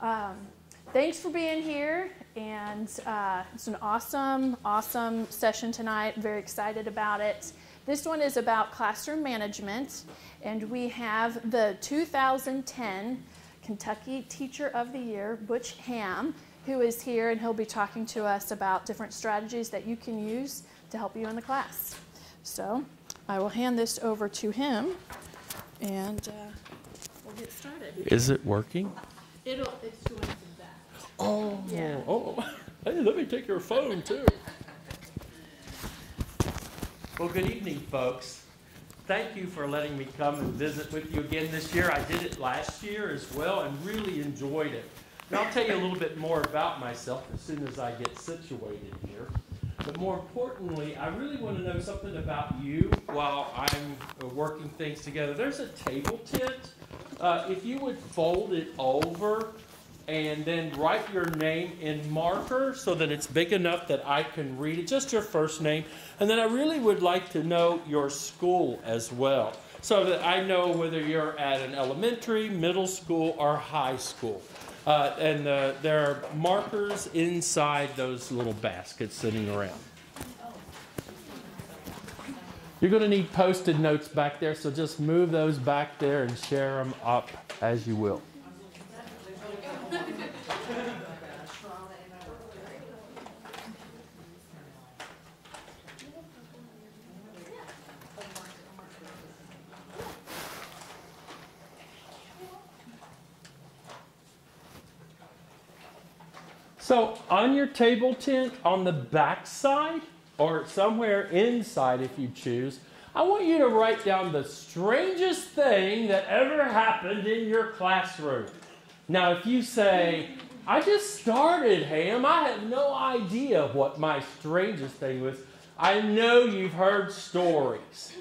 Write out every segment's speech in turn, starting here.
Um, thanks for being here, and uh, it's an awesome, awesome session tonight. Very excited about it. This one is about classroom management, and we have the 2010 Kentucky Teacher of the Year, Butch Ham, who is here, and he'll be talking to us about different strategies that you can use to help you in the class. So I will hand this over to him, and uh, we'll get started. Is it working? It'll, it's going to that. Oh, Yeah. oh. Hey, let me take your phone too. Well, good evening, folks. Thank you for letting me come and visit with you again this year. I did it last year as well and really enjoyed it. And I'll tell you a little bit more about myself as soon as I get situated here. But more importantly, I really want to know something about you while I'm uh, working things together. There's a table tent. Uh, if you would fold it over and then write your name in marker so that it's big enough that I can read it, just your first name. And then I really would like to know your school as well so that I know whether you're at an elementary, middle school, or high school. Uh, and uh, there are markers inside those little baskets sitting around. You're going to need post-it notes back there, so just move those back there and share them up as you will. So on your table tent, on the back side, or somewhere inside if you choose, I want you to write down the strangest thing that ever happened in your classroom. Now, if you say, I just started, Ham, I have no idea what my strangest thing was, I know you've heard stories.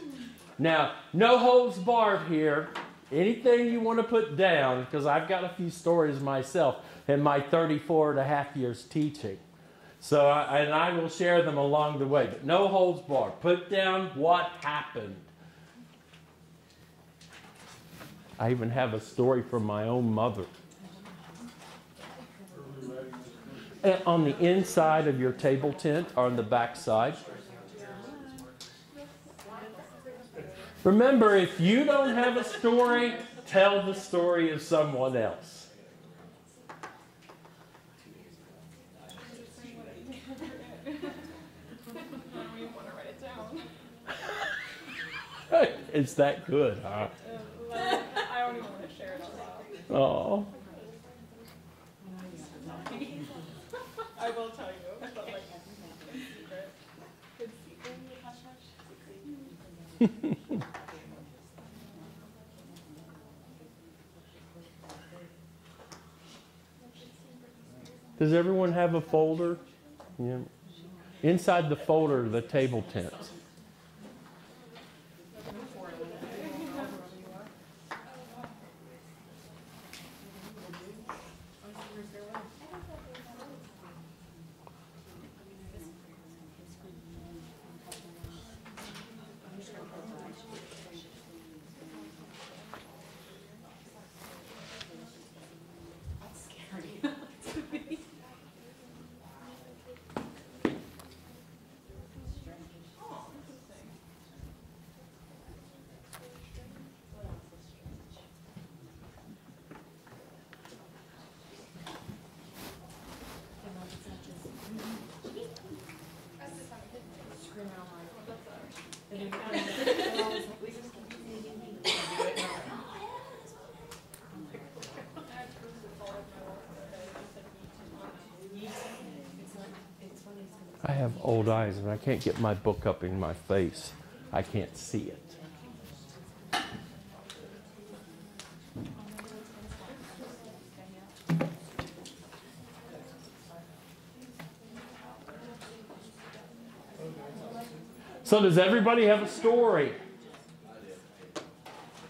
Now, no holds barred here. Anything you want to put down, because I've got a few stories myself in my 34 and a half years teaching. So, I, and I will share them along the way, but no holds barred. Put down what happened. I even have a story from my own mother. And on the inside of your table tent or on the back side. Remember, if you don't have a story, tell the story of someone else. It's that good, huh? I don't even want to share it out loud. Oh. I will tell you, but like, in secret. Good secret. Hush, hush. Does everyone have a folder? Yeah. Inside the folder, the table tents. Eyes and I can't get my book up in my face. I can't see it. So, does everybody have a story?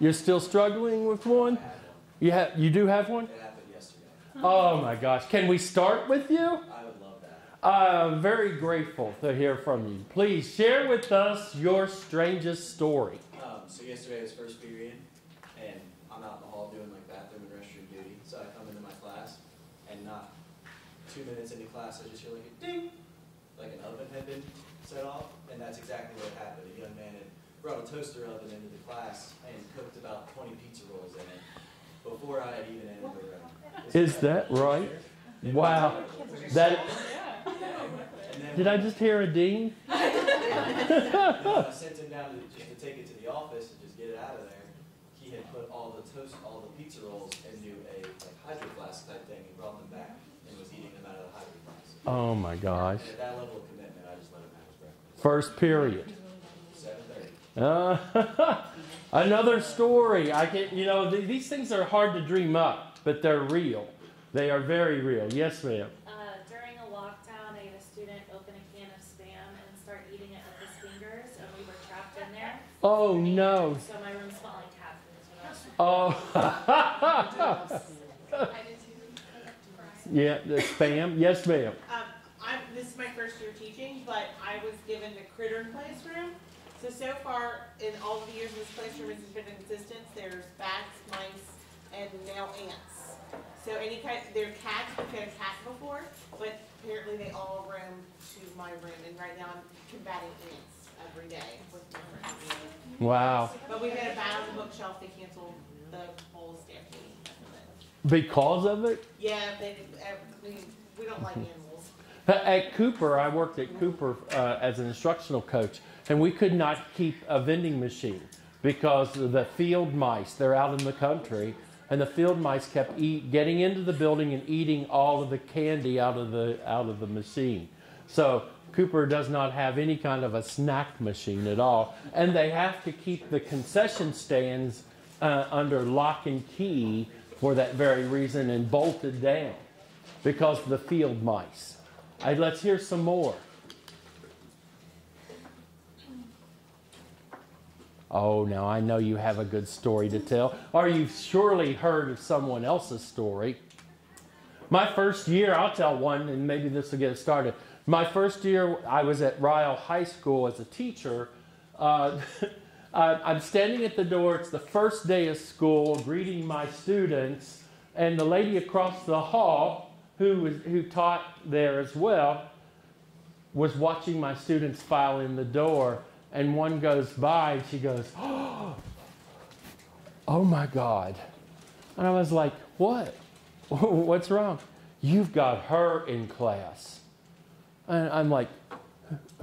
You're still struggling with one? You, have, you do have one? It happened yesterday. Oh my gosh. Can we start with you? I would love that. I'm very grateful to hear from you. Please share with us your strangest story. Um, so yesterday was first period, and I'm out in the hall doing like bathroom and restroom duty. So I come into my class, and not two minutes into class, I just hear like a ding, like an oven had been set off, and that's exactly what happened. A young man had brought a toaster oven into the class and cooked about twenty pizza rolls in it before I had even entered the room. Is that right? Wow. That, did I just hear a ding? I sent him down to, just to take it to the office and just get it out of there, he had put all the toast, all the pizza rolls into a like hydro flask type thing and brought them back and was eating them out of the hydro flask. Oh my gosh. And at that level of commitment, I just let him have his breakfast. First period. Seven thirty. Uh, another story. I can, you know, th- these things are hard to dream up, but they're real. They are very real. Yes, ma'am. Uh, during a lockdown, I had a student open a can of spam and start eating it with his fingers, and we were trapped in there. Oh no. So my room smelled like cat Oh. yeah, the spam. Yes, ma'am. Um, I'm, this is my first year teaching, but I was given the critter classroom. So, so far, in all of the years this classroom has been in existence, there's bats, mice, and now ants. So any kind, there are cats, we've had a cat before, but apparently they all roam to my room, and right now I'm combating ants every day with friends. Wow. But we've had a bat on the bookshelf, they canceled the whole staff meeting. Because of it? Yeah, they, we, we don't like animals. At Cooper, I worked at Cooper uh, as an instructional coach, and we could not keep a vending machine because the field mice, they're out in the country, and the field mice kept eat, getting into the building and eating all of the candy out of the, out of the machine. So Cooper does not have any kind of a snack machine at all, and they have to keep the concession stands uh, under lock and key for that very reason and bolted down because of the field mice. Let's hear some more. Oh, now I know you have a good story to tell, or you've surely heard of someone else's story. My first year, I'll tell one, and maybe this will get us started. My first year, I was at Ryle High School as a teacher. Uh, I- I'm standing at the door. It's the first day of school, greeting my students, and the lady across the hall, who was, who taught there as well, was watching my students file in the door. And one goes by, and she goes, "Oh my God!" And I was like, "What? What's wrong? You've got her in class." And I'm like,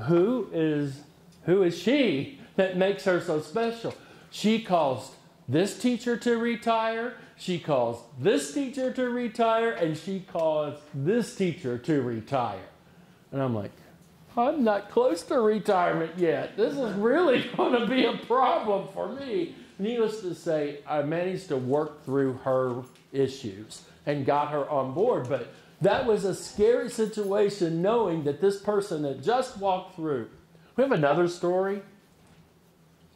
"Who is who is she that makes her so special?" She calls this teacher to retire. She calls this teacher to retire, and she calls this teacher to retire. And I'm like, I'm not close to retirement yet. This is really going to be a problem for me. Needless to say, I managed to work through her issues and got her on board. But that was a scary situation knowing that this person had just walked through. We have another story.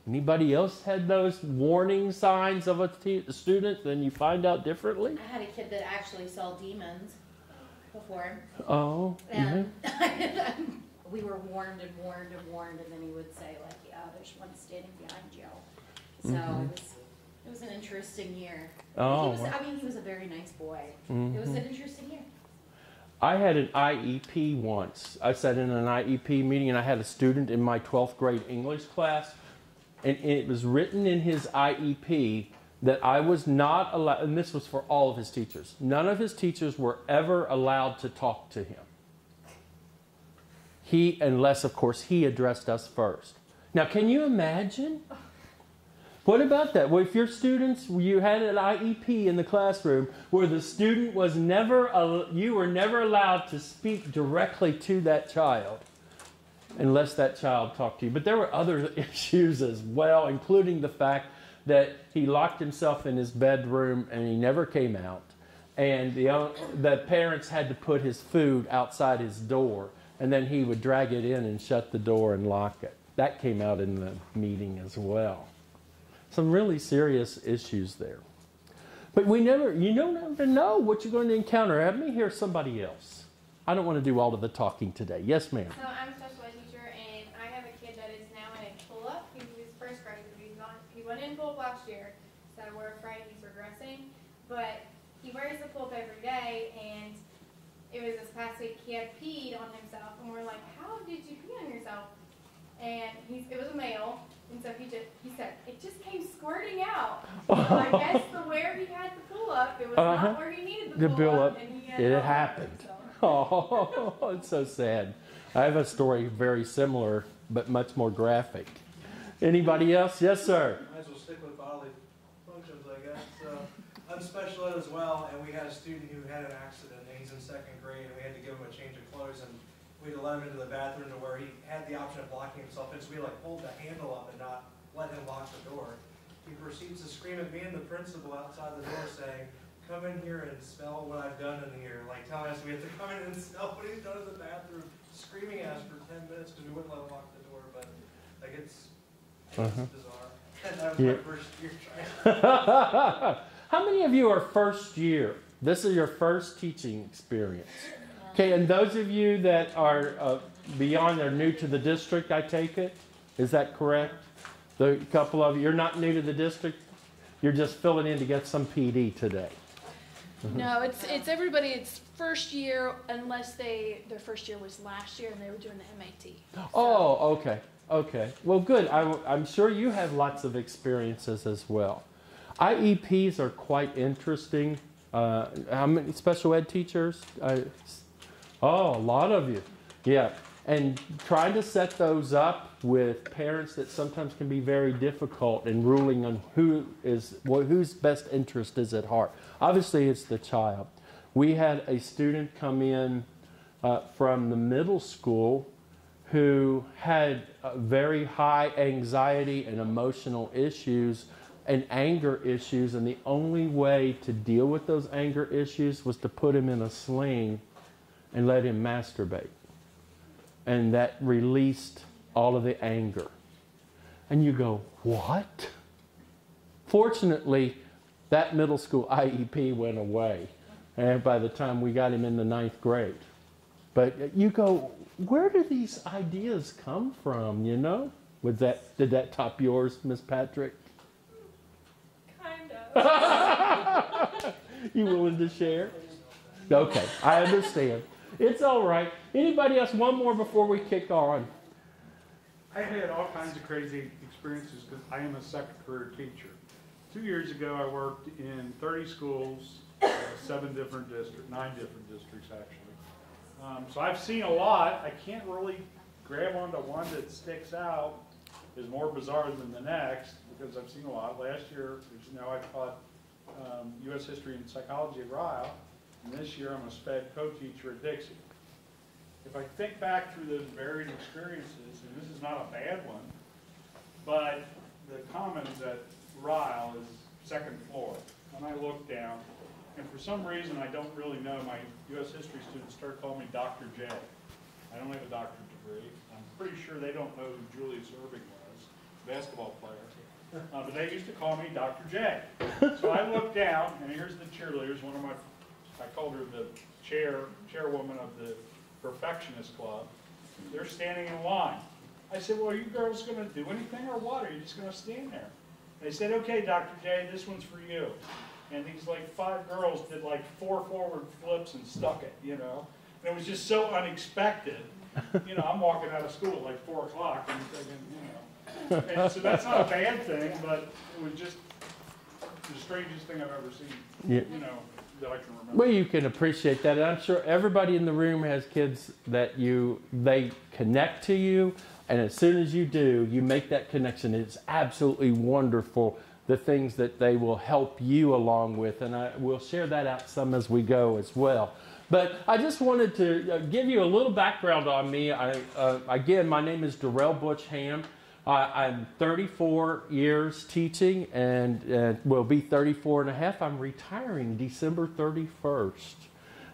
Anybody else had those warning signs of a t- student? Then you find out differently? I had a kid that actually saw demons before, Oh, and we were warned and warned and warned, and then he would say like, "Yeah, there's one standing behind you." So Mhm. it was it was an interesting year. oh. he was. I mean, he was a very nice boy. It was an interesting year. I had an IEP once. I sat in an IEP meeting and I had a student in my 12th grade English class, and it was written in his IEP that I was not allowed, and this was for all of his teachers. None of his teachers were ever allowed to talk to him. He, unless, of course, he addressed us first. Now, can you imagine? What about that? Well, if your students, you had an IEP in the classroom where the student was never, you were never allowed to speak directly to that child unless that child talked to you. But there were other issues as well, including the fact that he locked himself in his bedroom and he never came out. And the, the parents had to put his food outside his door, and then he would drag it in and shut the door and lock it. That came out in the meeting as well some really serious issues there. But we never, you don't ever know what you're going to encounter. Let me hear somebody else. I don't want to do all of the talking today. Yes, ma'am. So I'm a special ed teacher, and I have a kid that is now in a pull-up. He's first grade. He's not. He went in pull-up last year, so we're afraid he's regressing. But he wears the pull-up every day, and it was this past week he had peed on himself, and we're like, "How did you pee on yourself?" And he's it was a male, and so he just he said it just came squirting out. So I guess the where he had the pull up, it was Uh-huh. not where he needed The the pull pull up. up, had It happened. So. Oh, it's so sad. I have a story very similar, but much more graphic. Anybody else? Yes, sir. Might as well stick with bodily functions, I guess. So, I'm special ed as well, and we had a student who had an accident, and he's in second grade, and we had to give him a change of clothes, and we had to let him into the bathroom to where he had the option of locking himself in, so we like pulled the handle up and not let him lock the door. He proceeds to scream at me and the principal outside the door saying, come in here and smell what I've done in here, like telling us we have to come in and smell what he's done in the bathroom, screaming at us for ten minutes because we wouldn't let him lock the door, but like it's, it's Uh-huh. bizarre. And that was Yeah. my first year trying. How many of you are first year? This is your first teaching experience. Okay, and those of you that are uh, beyond, are new to the district, I take it? Is that correct? The couple of you, you're not new to the district? You're just filling in to get some PD today. No, it's it's everybody. It's first year unless they their first year was last year and they were doing the MAT. Oh, okay, okay. Well, good. I, I'm sure you have lots of experiences as well. IEPs are quite interesting. Uh, how many special ed teachers? Uh, oh, a lot of you. Yeah, and trying to set those up with parents that sometimes can be very difficult in ruling on who is well, whose best interest is at heart. Obviously, it's the child. We had a student come in uh, from the middle school who had uh, very high anxiety and emotional issues and anger issues, and the only way to deal with those anger issues was to put him in a sling and let him masturbate. And that released all of the anger. And you go, what? Fortunately, that middle school IEP went away and by the time we got him in the ninth grade. But you go, where do these ideas come from, you know? Was that, did that top yours, Miss Patrick? Kind of. You willing to share? Okay, I understand. It's all right. Anybody else? One more before we kick on. I had all kinds of crazy experiences because I am a second career teacher. Two years ago, I worked in 30 schools, uh, seven different districts, nine different districts actually. Um, so I've seen a lot. I can't really grab onto one that sticks out is more bizarre than the next because I've seen a lot. Last year, as you know, I taught um, U.S. history and psychology at Ryle, and this year I'm a SPED co-teacher at Dixie. If I think back through those varied experiences, and this is not a bad one, but the commons at Ryle is second floor. And I look down, and for some reason, I don't really know, my US history students start calling me Dr. J. I don't have a doctorate degree. I'm pretty sure they don't know who Julius Erving was, basketball player. Uh, but they used to call me Dr. J. So I look down, and here's the cheerleaders, one of my, I called her the chair, chairwoman of the Perfectionist Club. They're standing in line. I said, well, are you girls gonna do anything or what? Are you just gonna stand there? They said, okay, Dr. J, this one's for you. And these like five girls did like four forward flips and stuck it, you know? And it was just so unexpected. You know, I'm walking out of school at like four o'clock and thinking, you know. And so that's not a bad thing, but it was just the strangest thing I've ever seen, Yeah. you know, that I can remember. Well, you can appreciate that. And I'm sure everybody in the room has kids that you they connect to you, and as soon as you do, you make that connection. It's absolutely wonderful the things that they will help you along with, and I will share that out some as we go as well. But I just wanted to uh, give you a little background on me. I, uh, again, my name is Darrell Butch Ham. I I'm 34 years teaching and uh, will be 34 and a half. I'm retiring December 31st.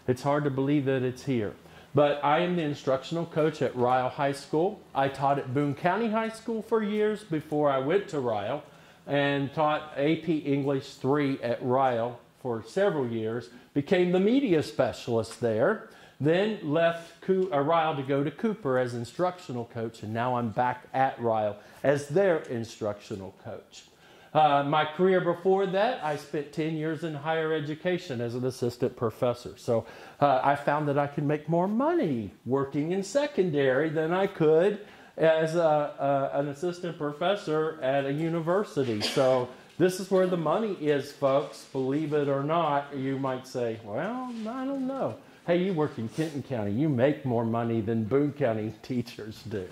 It's hard to believe that it's here. But I am the instructional coach at Ryle High School. I taught at Boone County High School for years before I went to Ryle and taught AP English 3 at Ryle for several years. Became the media specialist there. Then left Coo- uh, Ryle to go to Cooper as instructional coach, and now I'm back at Ryle as their instructional coach. Uh, my career before that, I spent 10 years in higher education as an assistant professor. So uh, I found that I could make more money working in secondary than I could as a, a, an assistant professor at a university. So this is where the money is, folks. Believe it or not, you might say, well, I don't know. Hey, you work in Kenton County, you make more money than Boone County teachers do.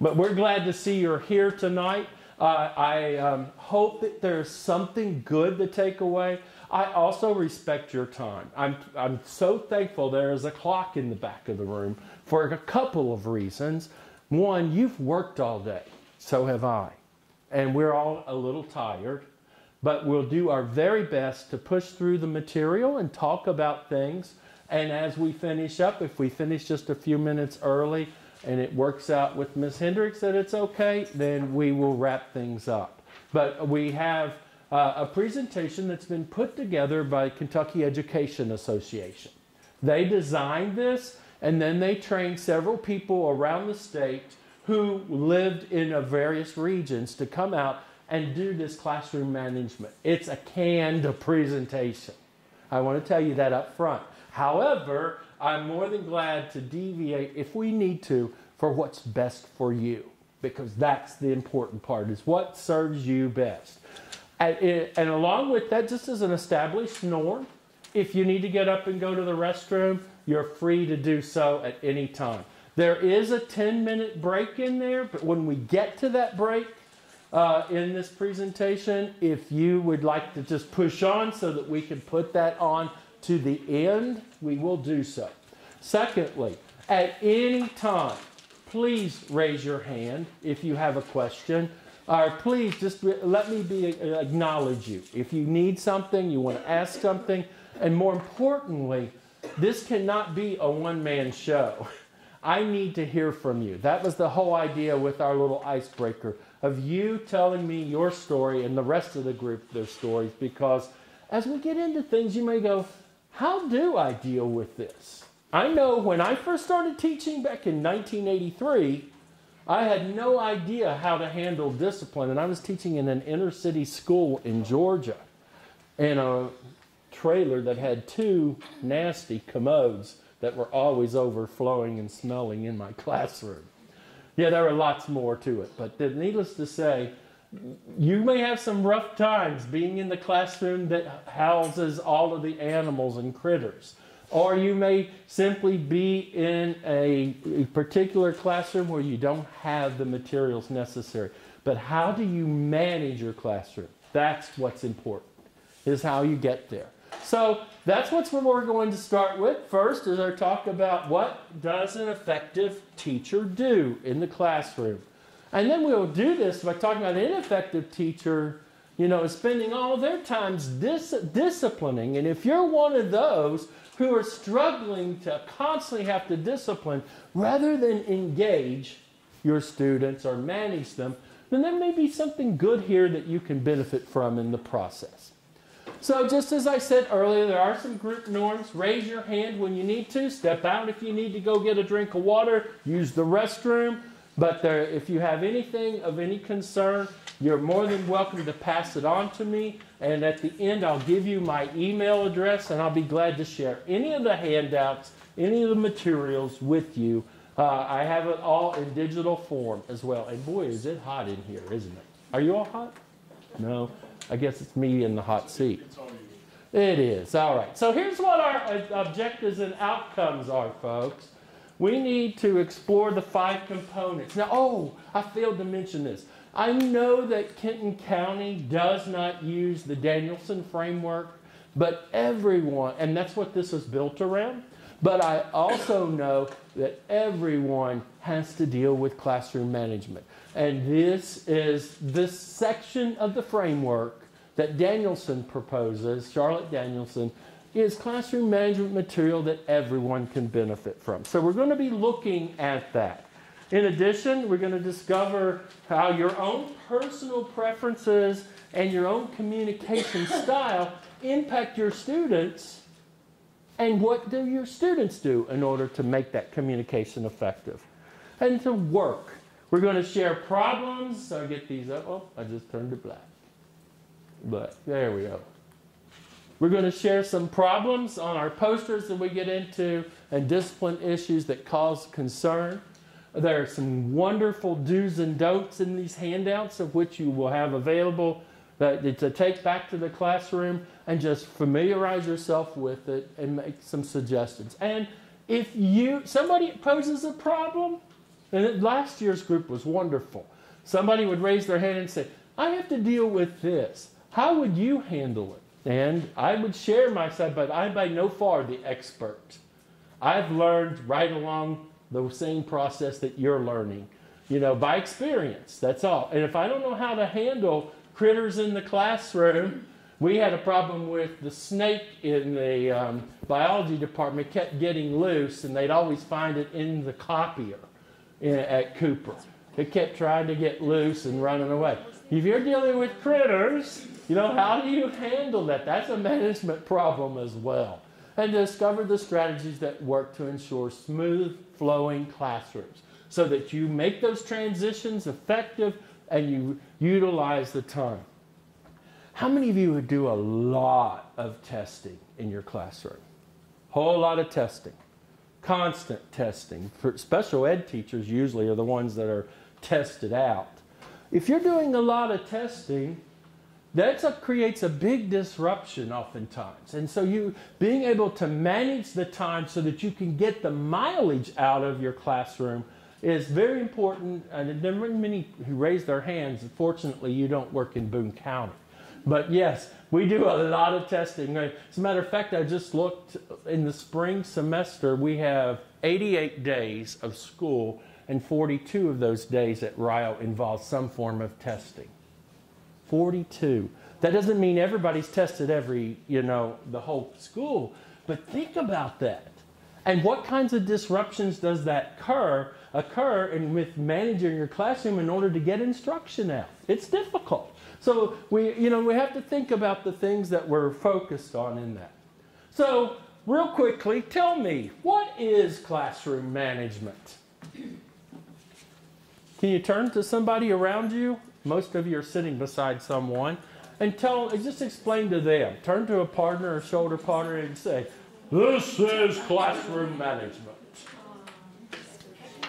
But we're glad to see you're here tonight. Uh, I um, hope that there's something good to take away. I also respect your time. I'm, I'm so thankful there is a clock in the back of the room for a couple of reasons. One, you've worked all day, so have I. And we're all a little tired, but we'll do our very best to push through the material and talk about things. And as we finish up, if we finish just a few minutes early, and it works out with Ms. Hendricks that it's okay, then we will wrap things up. But we have uh, a presentation that's been put together by Kentucky Education Association. They designed this and then they trained several people around the state who lived in various regions to come out and do this classroom management. It's a canned presentation. I want to tell you that up front. However, I'm more than glad to deviate if we need to for what's best for you because that's the important part is what serves you best. And, and along with that, just as an established norm, if you need to get up and go to the restroom, you're free to do so at any time. There is a 10 minute break in there, but when we get to that break uh, in this presentation, if you would like to just push on so that we can put that on to the end, we will do so. Secondly, at any time, please raise your hand if you have a question. Or please just let me be uh, acknowledge you. If you need something, you want to ask something, and more importantly, this cannot be a one-man show. I need to hear from you. That was the whole idea with our little icebreaker of you telling me your story and the rest of the group their stories because as we get into things, you may go, How do I deal with this? I know when I first started teaching back in 1983, I had no idea how to handle discipline, and I was teaching in an inner city school in Georgia in a trailer that had two nasty commodes that were always overflowing and smelling in my classroom. Yeah, there were lots more to it, but needless to say, you may have some rough times being in the classroom that houses all of the animals and critters. Or you may simply be in a, a, particular classroom where you don't have the materials necessary. But how do you manage your classroom? That's what's important, is how you get there. So that's what we're going to start with. First is our talk about what does an effective teacher do in the classroom. And then we'll do this by talking about an ineffective teacher, you know, spending all their times dis- disciplining. And if you're one of those who are struggling to constantly have to discipline rather than engage your students or manage them, then there may be something good here that you can benefit from in the process. So, just as I said earlier, there are some group norms. Raise your hand when you need to. Step out if you need to go get a drink of water. Use the restroom. But there, if you have anything of any concern, you're more than welcome to pass it on to me. And at the end, I'll give you my email address, and I'll be glad to share any of the handouts, any of the materials with you. Uh, I have it all in digital form as well. And boy, is it hot in here, isn't it? Are you all hot? No? I guess it's me in the hot seat. It is. All right. So here's what our uh, objectives and outcomes are, folks. We need to explore the five components. Now, oh, I failed to mention this. I know that Kenton County does not use the Danielson framework, but everyone, and that's what this is built around, but I also know that everyone has to deal with classroom management. And this is this section of the framework that Danielson proposes, Charlotte Danielson, is classroom management material that everyone can benefit from. So we're going to be looking at that. In addition, we're going to discover how your own personal preferences and your own communication style impact your students and what do your students do in order to make that communication effective. And to work. We're going to share problems. So I get these up. Oh, I just turned it black. But there we go. We're going to share some problems on our posters that we get into and discipline issues that cause concern. There are some wonderful do's and don'ts in these handouts, of which you will have available that, to take back to the classroom and just familiarize yourself with it and make some suggestions. And if you somebody poses a problem, and last year's group was wonderful. Somebody would raise their hand and say, "I have to deal with this. How would you handle it?" And I would share my side, but I'm by no far the expert. I've learned right along the same process that you're learning, you know, by experience. That's all. And if I don't know how to handle critters in the classroom, we had a problem with the snake in the um, biology department kept getting loose, and they'd always find it in the copier in, at Cooper. It kept trying to get loose and running away. If you're dealing with critters, you know, how do you handle that? That's a management problem as well. And discover the strategies that work to ensure smooth flowing classrooms so that you make those transitions effective and you utilize the time. How many of you would do a lot of testing in your classroom? Whole lot of testing. Constant testing. For special ed teachers usually are the ones that are tested out. If you're doing a lot of testing, that creates a big disruption oftentimes. And so you being able to manage the time so that you can get the mileage out of your classroom is very important. And there are many who raise their hands. Fortunately, you don't work in Boone County. But yes, we do a lot of testing. As a matter of fact, I just looked in the spring semester, we have 88 days of school, and 42 of those days at Ryle involve some form of testing. 42. That doesn't mean everybody's tested every, you know, the whole school, but think about that. And what kinds of disruptions does that occur occur in with managing your classroom in order to get instruction out? It's difficult. So we, you know, we have to think about the things that we're focused on in that. So real quickly, tell me, what is classroom management? Can you turn to somebody around you? Most of you are sitting beside someone. And tell, just explain to them. Turn to a partner or shoulder partner and say, This is classroom management.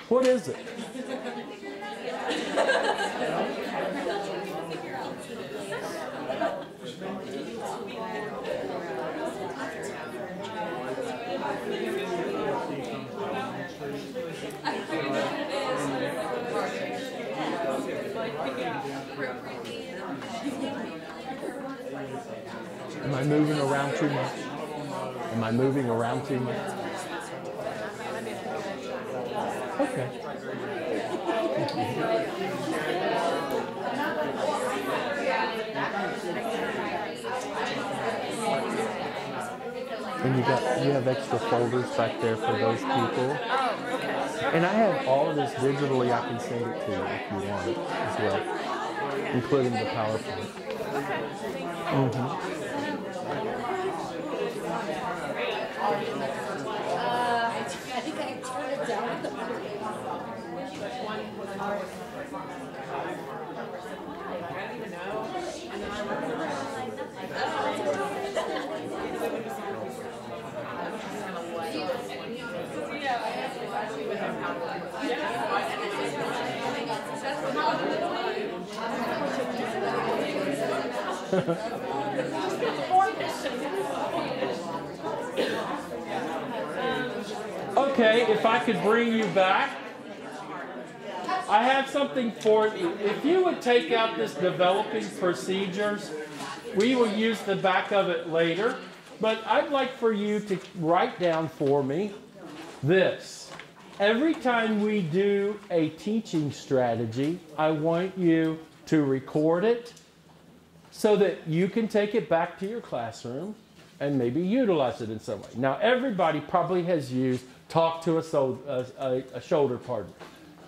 What is it? I moving around too much? Am I moving around too much? Okay. And you got you have extra folders back there for those people. And I have all of this digitally. I can send it to you if you want as well, including the PowerPoint. Mm-hmm. Okay, if I could bring you back. I have something for you. If you would take out this developing procedures, we will use the back of it later. But I'd like for you to write down for me this. Every time we do a teaching strategy, I want you to record it so that you can take it back to your classroom and maybe utilize it in some way. Now, everybody probably has used talk to a, so, a, a shoulder partner.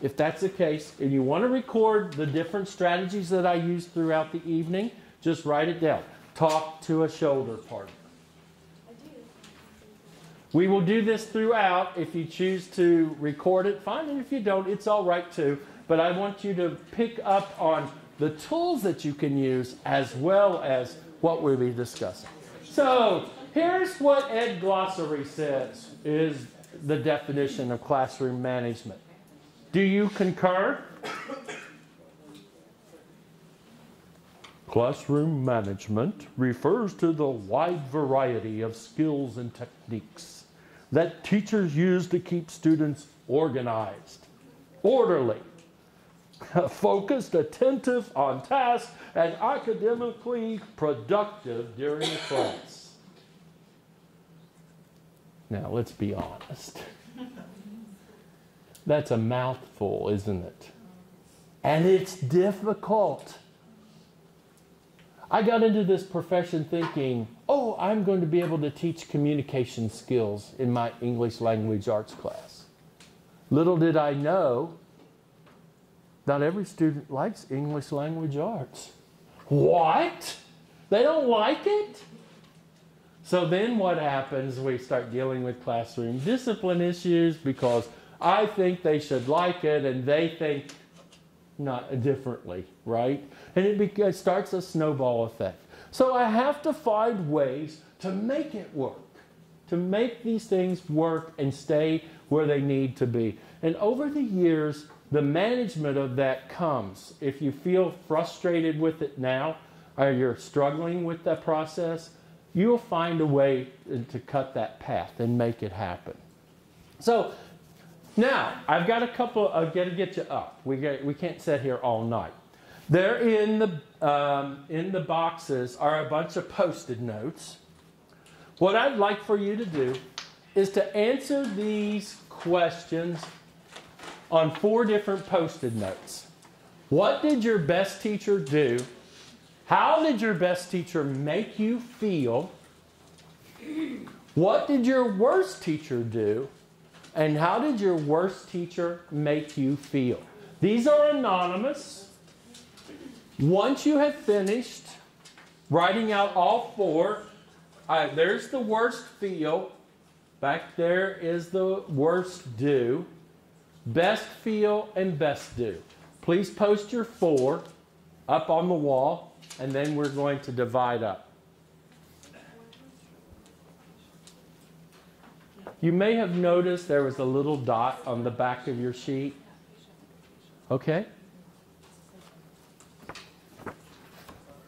If that's the case, and you want to record the different strategies that I use throughout the evening, just write it down. Talk to a shoulder partner. We will do this throughout. If you choose to record it, fine. And if you don't, it's all right too. But I want you to pick up on the tools that you can use as well as what we'll be discussing. So here's what Ed Glossary says is the definition of classroom management. Do you concur? Classroom management refers to the wide variety of skills and techniques that teachers use to keep students organized, orderly, focused, attentive on task, and academically productive during class. Now, let's be honest. That's a mouthful, isn't it? And it's difficult. I got into this profession thinking, oh, I'm going to be able to teach communication skills in my English language arts class. Little did I know, not every student likes English language arts. What? They don't like it? So then what happens? We start dealing with classroom discipline issues because I think they should like it and they think not differently, right? And it, it starts a snowball effect. So I have to find ways to make it work, to make these things work and stay where they need to be. And over the years, the management of that comes. If you feel frustrated with it now, or you're struggling with that process, you'll find a way to cut that path and make it happen. So now, I've got a couple, I've got to get you up. We, get, we can't sit here all night. There in the, um, in the boxes are a bunch of post-it notes. What I'd like for you to do is to answer these questions on four different post-it notes. What did your best teacher do? How did your best teacher make you feel? What did your worst teacher do? And how did your worst teacher make you feel? These are anonymous. Once you have finished writing out all four, there's the worst feel. Back there is the worst do. Best feel and best do. Please post your four up on the wall, and then we're going to divide up. You may have noticed there was a little dot on the back of your sheet. Okay?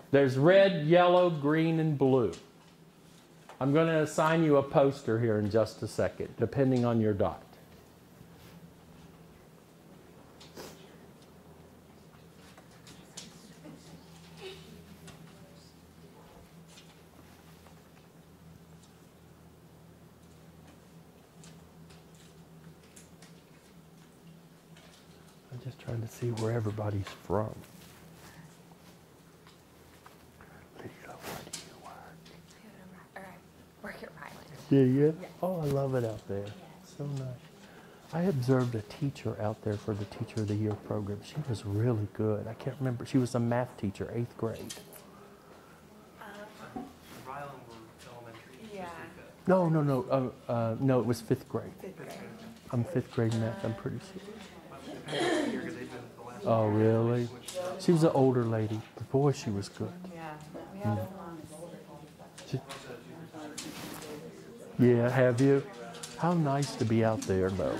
There's red, yellow, green, and blue. I'm going to assign you a poster here in just a second, depending on your dot. I'm just trying to see where everybody's from. Lydia, where do you work? All right, we're here, Ryland. Yeah, yeah. Oh, I love it out there. So nice. I observed a teacher out there for the Teacher of the Year program. She was really good. I can't remember. She was a math teacher, eighth grade. Ryland were elementary. Yeah. No, no, no. Uh, uh, no, it was fifth grade. Fifth grade. I'm fifth grade math. I'm pretty sure. Because they've been the last. Oh, really? She was an older lady, but boy, she was good. Yeah. Hmm. Yeah, have you? How nice to be out there, though.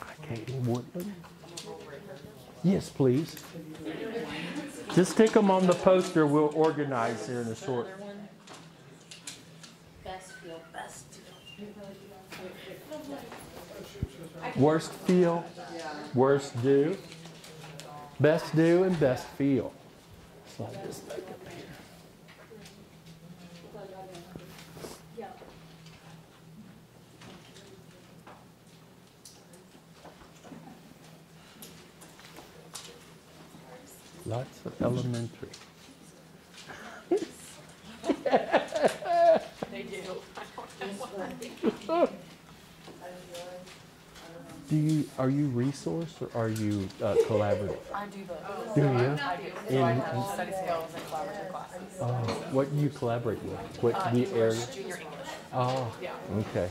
I can't Woodland? Yes, please. Just stick them on the poster. We'll organize here in a short. Best feel, best Worst feel, worst do, best do, and best feel. Slide this back up here. Lots of elementary. They do. Do you, are you resource or are you uh, collaborative? I do both. Do you? I do. So I In- have study skills and collaborative classes. Oh, what do you collaborate with? What Uh, the English, area? junior English. Oh, Yeah. okay.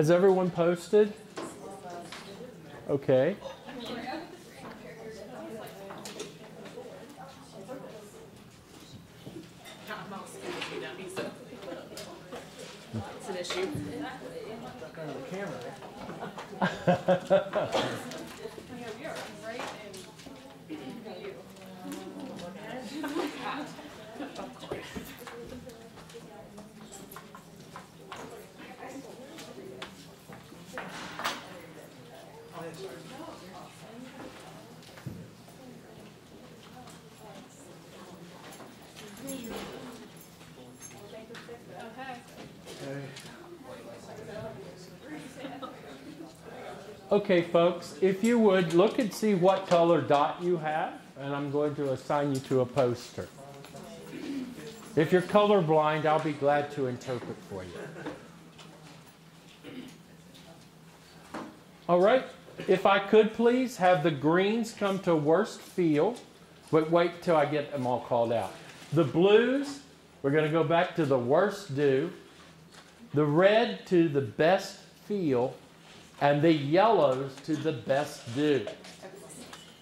Has everyone posted? Okay. It's an issue. Okay, folks, if you would look and see what color dot you have, and I'm going to assign you to a poster. If you're colorblind, I'll be glad to interpret for you. All right, if I could please have the greens come to worst field, but wait till I get them all called out. The blues, we're going to go back to the worst do. The red to the best feel, and the yellows to the best do.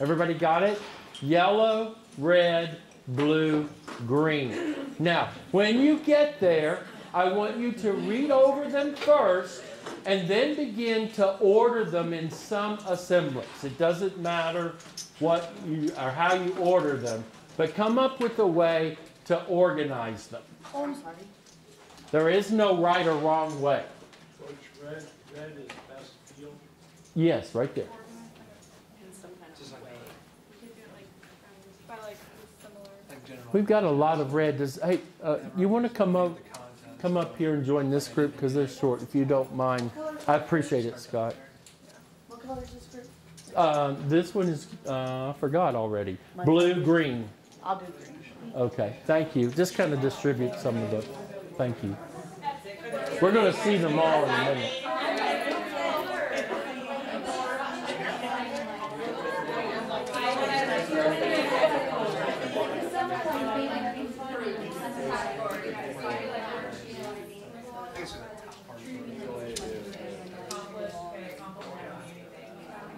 Everybody got it? Yellow, red, blue, green. Now, when you get there, I want you to read over them first and then begin to order them in some assemblance. It doesn't matter what you or how you order them, but come up with a way to organize them. Oh, I'm sorry. There is no right or wrong way. Coach, red, red is best field. Yes, right there. In some kind of way. You could do it like, um, by like similar. Like general. We've got a lot of red. Does, hey, uh, you want to come up, come up here and join this group because they're short, if you don't mind. I appreciate it, Scott. What color is this group? Uh, this one is, uh, I forgot already. Blue, green. I'll do green. Okay, thank you. Just kind of distribute some of the, thank you. We're going to see them all in a minute.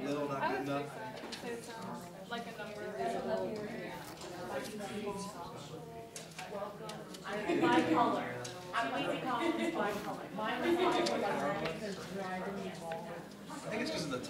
Little, not good enough. It's, um, like a number. By color. I'm easy columns by color. Mine is by color. I think it's just the top. I do, I do. I'm like, I didn't notice all the things. I know. Like I hate in school. With that green house. Yeah. Like I feel like there's two kinds. Yeah. It's gonna be very long. Like she hated her job and.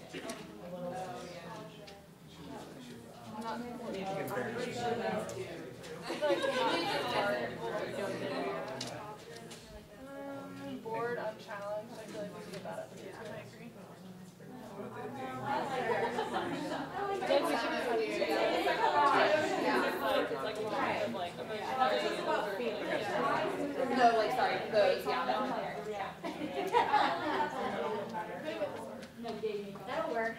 bored, unchallenged. I feel like we that it. Like, like, kind of like, No, like, sorry, the, yeah, That'll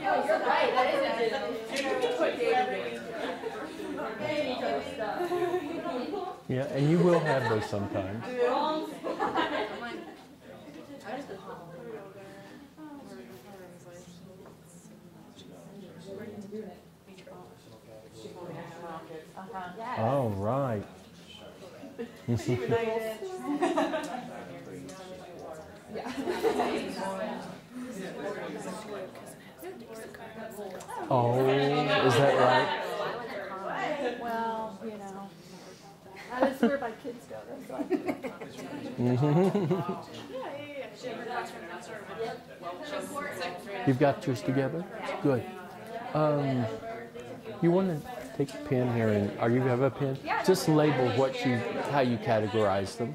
yeah. you're right. That is a Yeah, and you will have those sometimes. All right. Oh, is that right? Well, you know, that's where my kids go. That's like, You've got yours together? Good. Um, you want to take a pen here and, are you have a pen? Just label what you, how you categorize them.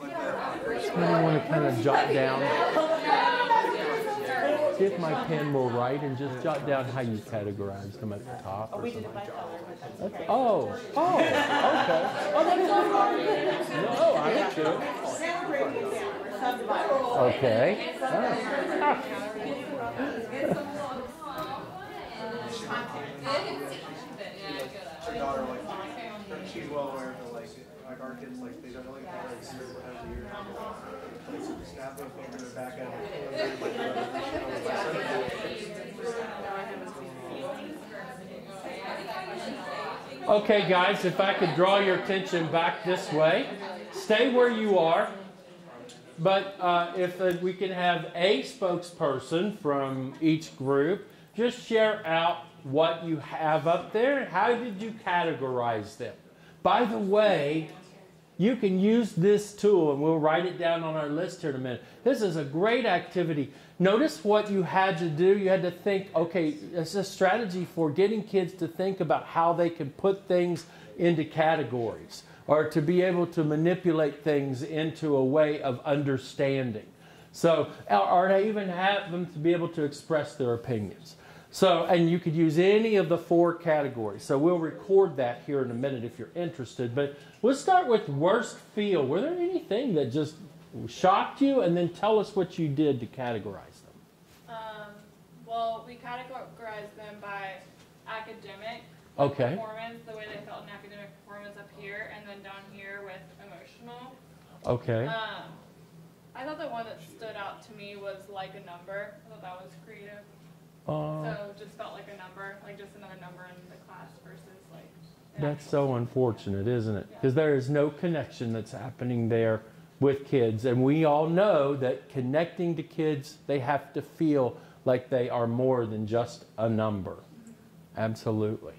like that. Somebody want to kind of jot down? See if my pen will write and just jot down how you categorize them at the top or something. That's- Oh, oh, okay. Oh, that's fine. No, I like to. Now we're breaking it down, we're subdividing. Okay. Ah. Like, our kids, like, they don't like have like year. Like, snap finger back at Okay, guys, if I could draw your attention back this way, stay where you are. But uh, if uh, we can have a spokesperson from each group, just share out what you have up there. How did you categorize them? By the way, you can use this tool, and we'll write it down on our list here in a minute. This is a great activity. Notice what you had to do. You had to think, okay, it's a strategy for getting kids to think about how they can put things into categories or to be able to manipulate things into a way of understanding. So, or to even have them to be able to express their opinions. So, and you could use any of the four categories. So we'll record that here in a minute if you're interested. But we'll start with worst feel. Were there anything that just shocked you? And then tell us what you did to categorize them. Um, well, we categorized them by academic Okay. performance, the way they felt in academic performance up here, and then down here with emotional. Okay. Um, I thought the one that stood out to me was like a number. I thought that was creative. Uh, So just felt like a number, like just another number in the class versus like. that's so unfortunate, isn't it? Because there is no connection that's happening there with kids. And we all know that connecting to kids, they have to feel like they are more than just a number. Absolutely.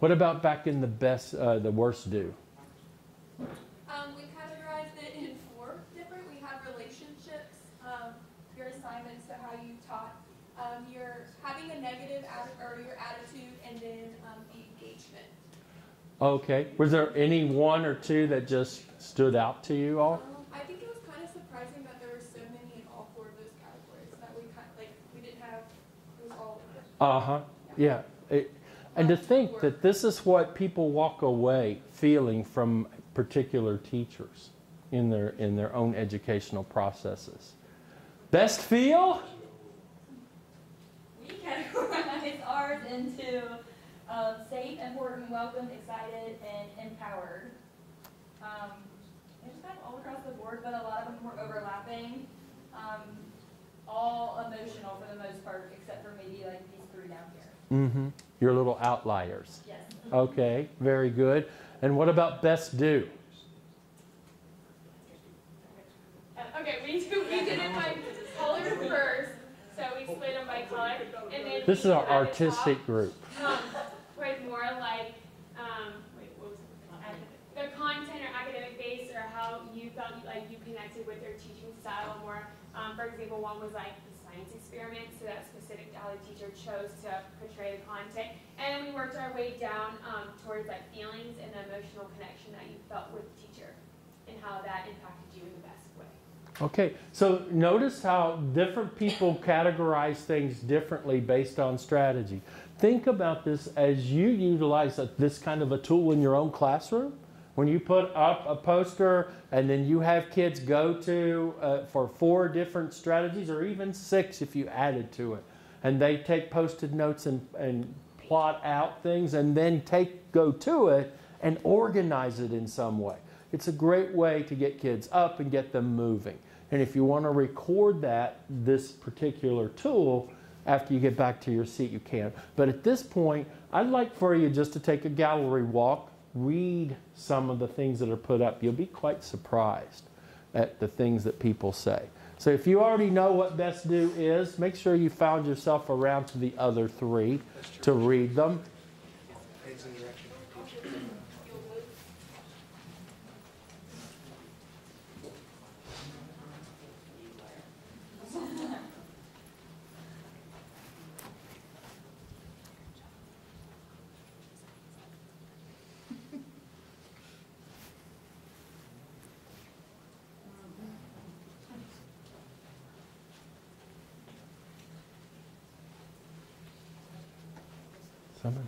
What about back in the best, uh, the worst do? Um, we categorized it in four different. We have relationships, um, your assignments, so how you taught, um, your having a negative atti- or your attitude, and then um, the engagement. Okay. Was there any one or two that just stood out to you all? Um, I think it was kind of surprising that there were so many in all four of those categories. That we kind of, like we didn't have it was all. Uh huh. Yeah. It, and to think that this is what people walk away feeling from particular teachers in their in their own educational processes. Best feel? We categorize ours into um, safe, important, welcome, excited, and empowered. Um, they're just kind of all across the board, but a lot of them were overlapping. Um, all emotional for the most part, except for maybe like these three down here. Mm-hmm. Your little outliers. Yes. Okay. Very good. And what about best do? Uh, Okay, we do, we did it by color first, so we split them by color, and then. This is we our at the top, artistic group. Um, was more like, um, wait, what was it? The content or academic base or how you felt like you connected with their teaching style more. Um, for example, one was like the science experiment, so that specific to teacher chose to portray the content. And we worked our way down um, towards like feelings and the emotional connection that you felt with the teacher and how that impacted you in the best way. Okay, so notice how different people categorize things differently based on strategy. Think about this as you utilize a, this kind of a tool in your own classroom. When you put up a poster and then you have kids go to uh, for four different strategies or even six if you added to it, and they take posted notes and, and plot out things and then take go to it and organize it in some way. It's a great way to get kids up and get them moving. And if you want to record that, this particular tool, after you get back to your seat, you can. But at this point, I'd like for you just to take a gallery walk, read some of the things that are put up. You'll be quite surprised at the things that people say. So if you already know what Best Do is, make sure you found yourself around to the other three to read them.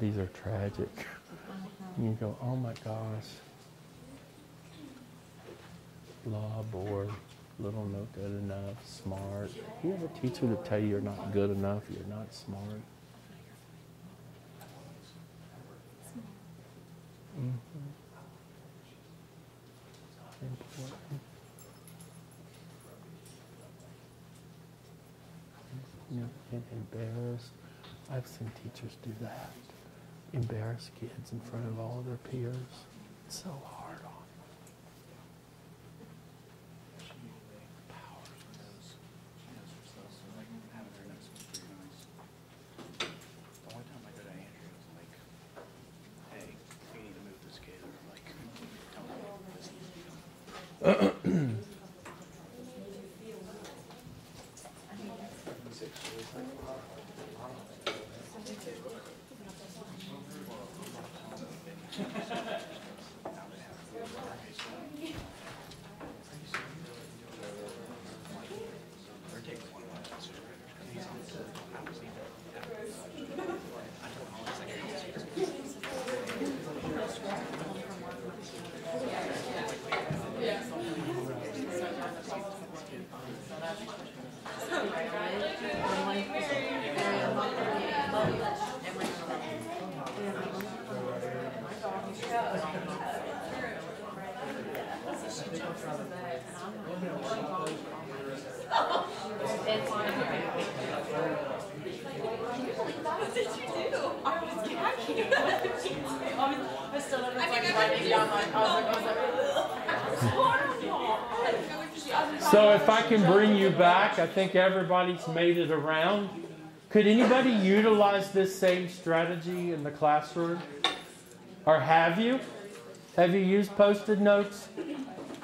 These are tragic. You go, oh my gosh. Law board, little no good enough, smart. You have a teacher to tell you you're not good enough, you're not smart. Mhm. Important. You know, and embarrassed. I've seen teachers do that. Embarrass kids in front of all of their peers. It's so hard on The only time I go to Andrew is like, hey, we need to move this kid, or like, tell me this needs to be done. They're taking one of my officers, because he's on the, I was even, I told him, I was like, I was like, So if I can bring you back, I think everybody's made it around. Could anybody utilize this same strategy in the classroom? Or have you? Have you used post-it notes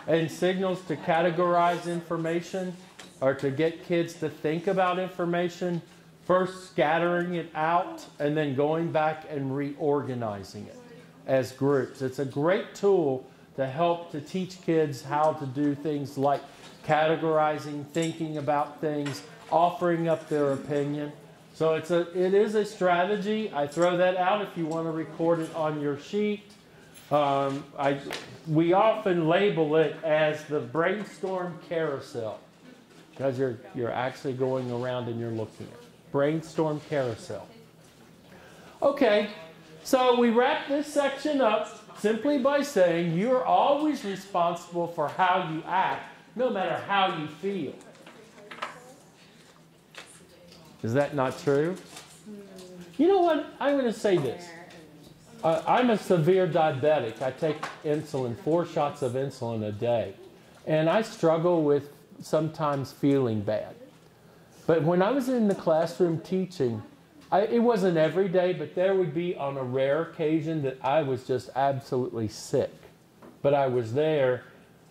and signals to categorize information or to get kids to think about information, first scattering it out and then going back and reorganizing it as groups? It's a great tool to help to teach kids how to do things like categorizing, thinking about things, offering up their opinion. So it's a, it is a strategy. I throw that out if you want to record it on your sheet. Um, I, we often label it as the brainstorm carousel because you're, you're actually going around and you're looking at. Brainstorm carousel. Okay, so we wrap this section up simply by saying you're always responsible for how you act, no matter how you feel. Is that not true? You know what? I'm going to say this. Uh, I'm a severe diabetic. I take insulin, four shots of insulin a day. And I struggle with sometimes feeling bad. But when I was in the classroom teaching, I, it wasn't every day, but there would be on a rare occasion that I was just absolutely sick. But I was there.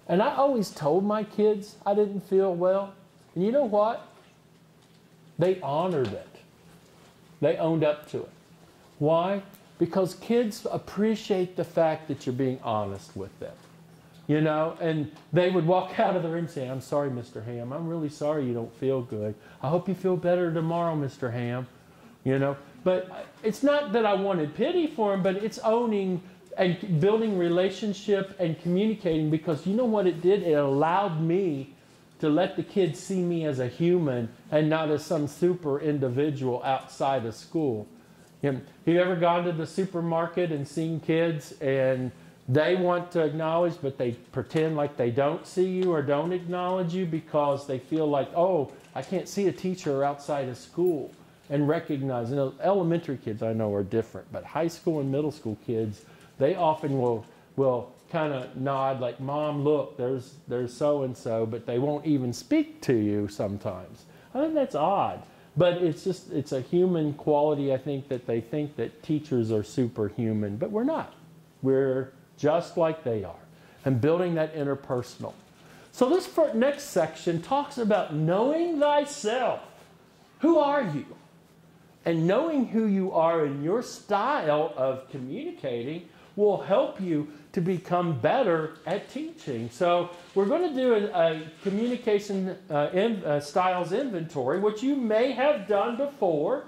And I always told my kids I didn't feel well. And you know what? They honored it. They owned up to it. Why? Because kids appreciate the fact that you're being honest with them. you know, and they would walk out of the room saying, I'm sorry, Mr. Ham. I'm really sorry you don't feel good. I hope you feel better tomorrow, Mr. Ham. You know, but it's not that I wanted pity for him, but it's owning and building relationship and communicating because you know what it did? It allowed me to let the kids see me as a human and not as some super individual outside of school. You, know, have you ever gone to the supermarket and seen kids and they want to acknowledge, but they pretend like they don't see you or don't acknowledge you because they feel like, oh, I can't see a teacher outside of school and recognize. And elementary kids I know are different, but high school and middle school kids, they often will will kind of nod like, "Mom, look, there's there's so and so," but they won't even speak to you sometimes. I think that's odd, but it's just it's a human quality. I think that they think that teachers are superhuman, but we're not. We're just like they are, and building that interpersonal. So this next section talks about knowing thyself. Who are you? And knowing who you are and your style of communicating will help you to become better at teaching. So, we're going to do a, a communication uh, in, uh, styles inventory, which you may have done before,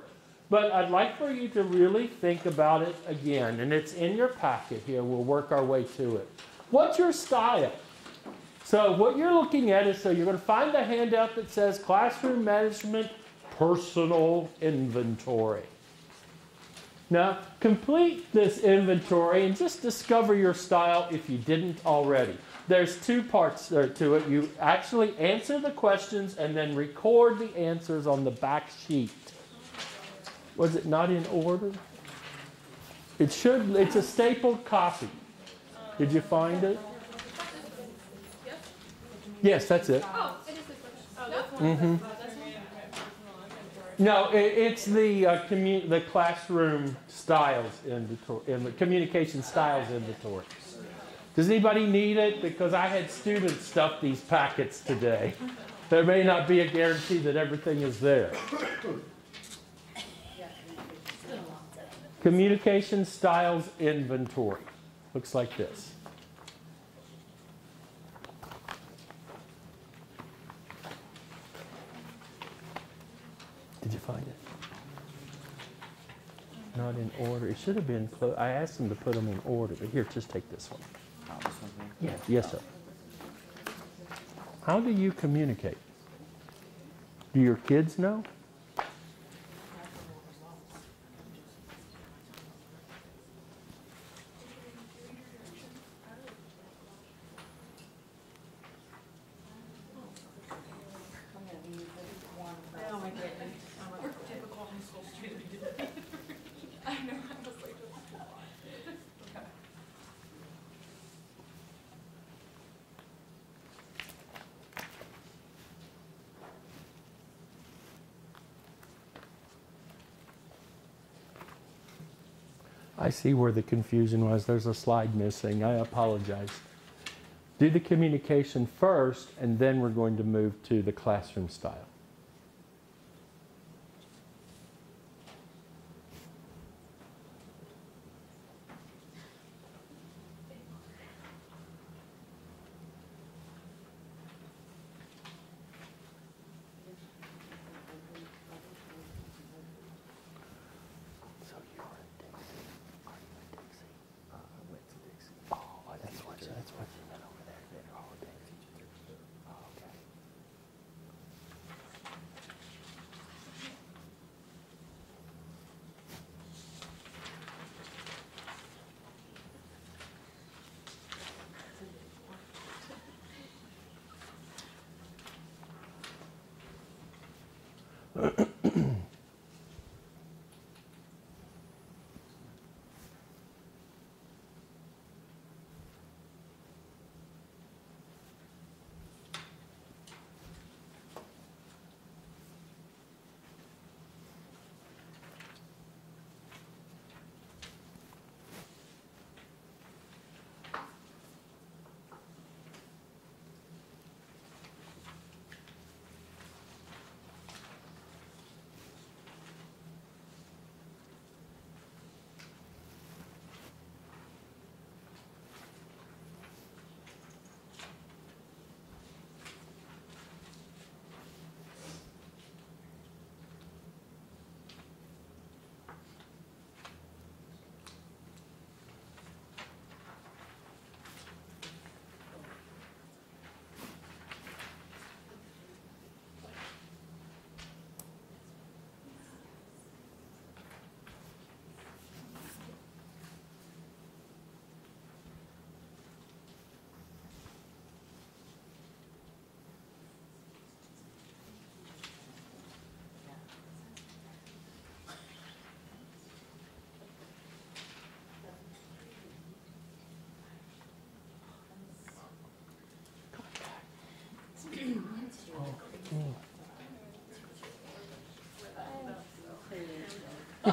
but I'd like for you to really think about it again. And it's in your packet here. We'll work our way to it. What's your style? So, what you're looking at is so you're going to find the handout that says Classroom Management personal inventory. Now, complete this inventory and just discover your style if you didn't already. There's two parts to it. You actually answer the questions and then record the answers on the back sheet. Was it not in order? It should, it's a stapled copy. Did you find it? Yes, that's it. Oh, it is this one. Oh, Mm-hmm. No, it, it's the uh, commu- the classroom styles inventory, in the communication styles inventory. Does anybody need it? Because I had students stuff these packets today. There may not be a guarantee that everything is there. Communication styles inventory looks like this. Did you find it? Not in order. It should have been close. I asked them to put them in order, but here, just take this one. Oh, this one's me? Yeah. Yes, sir. How do you communicate? Do your kids know? Oh my goodness, I'm a typical high school student. I know, I was like, okay. I see where the confusion was. There's a slide missing. I apologize. Do the communication first, and then we're going to move to the classroom style.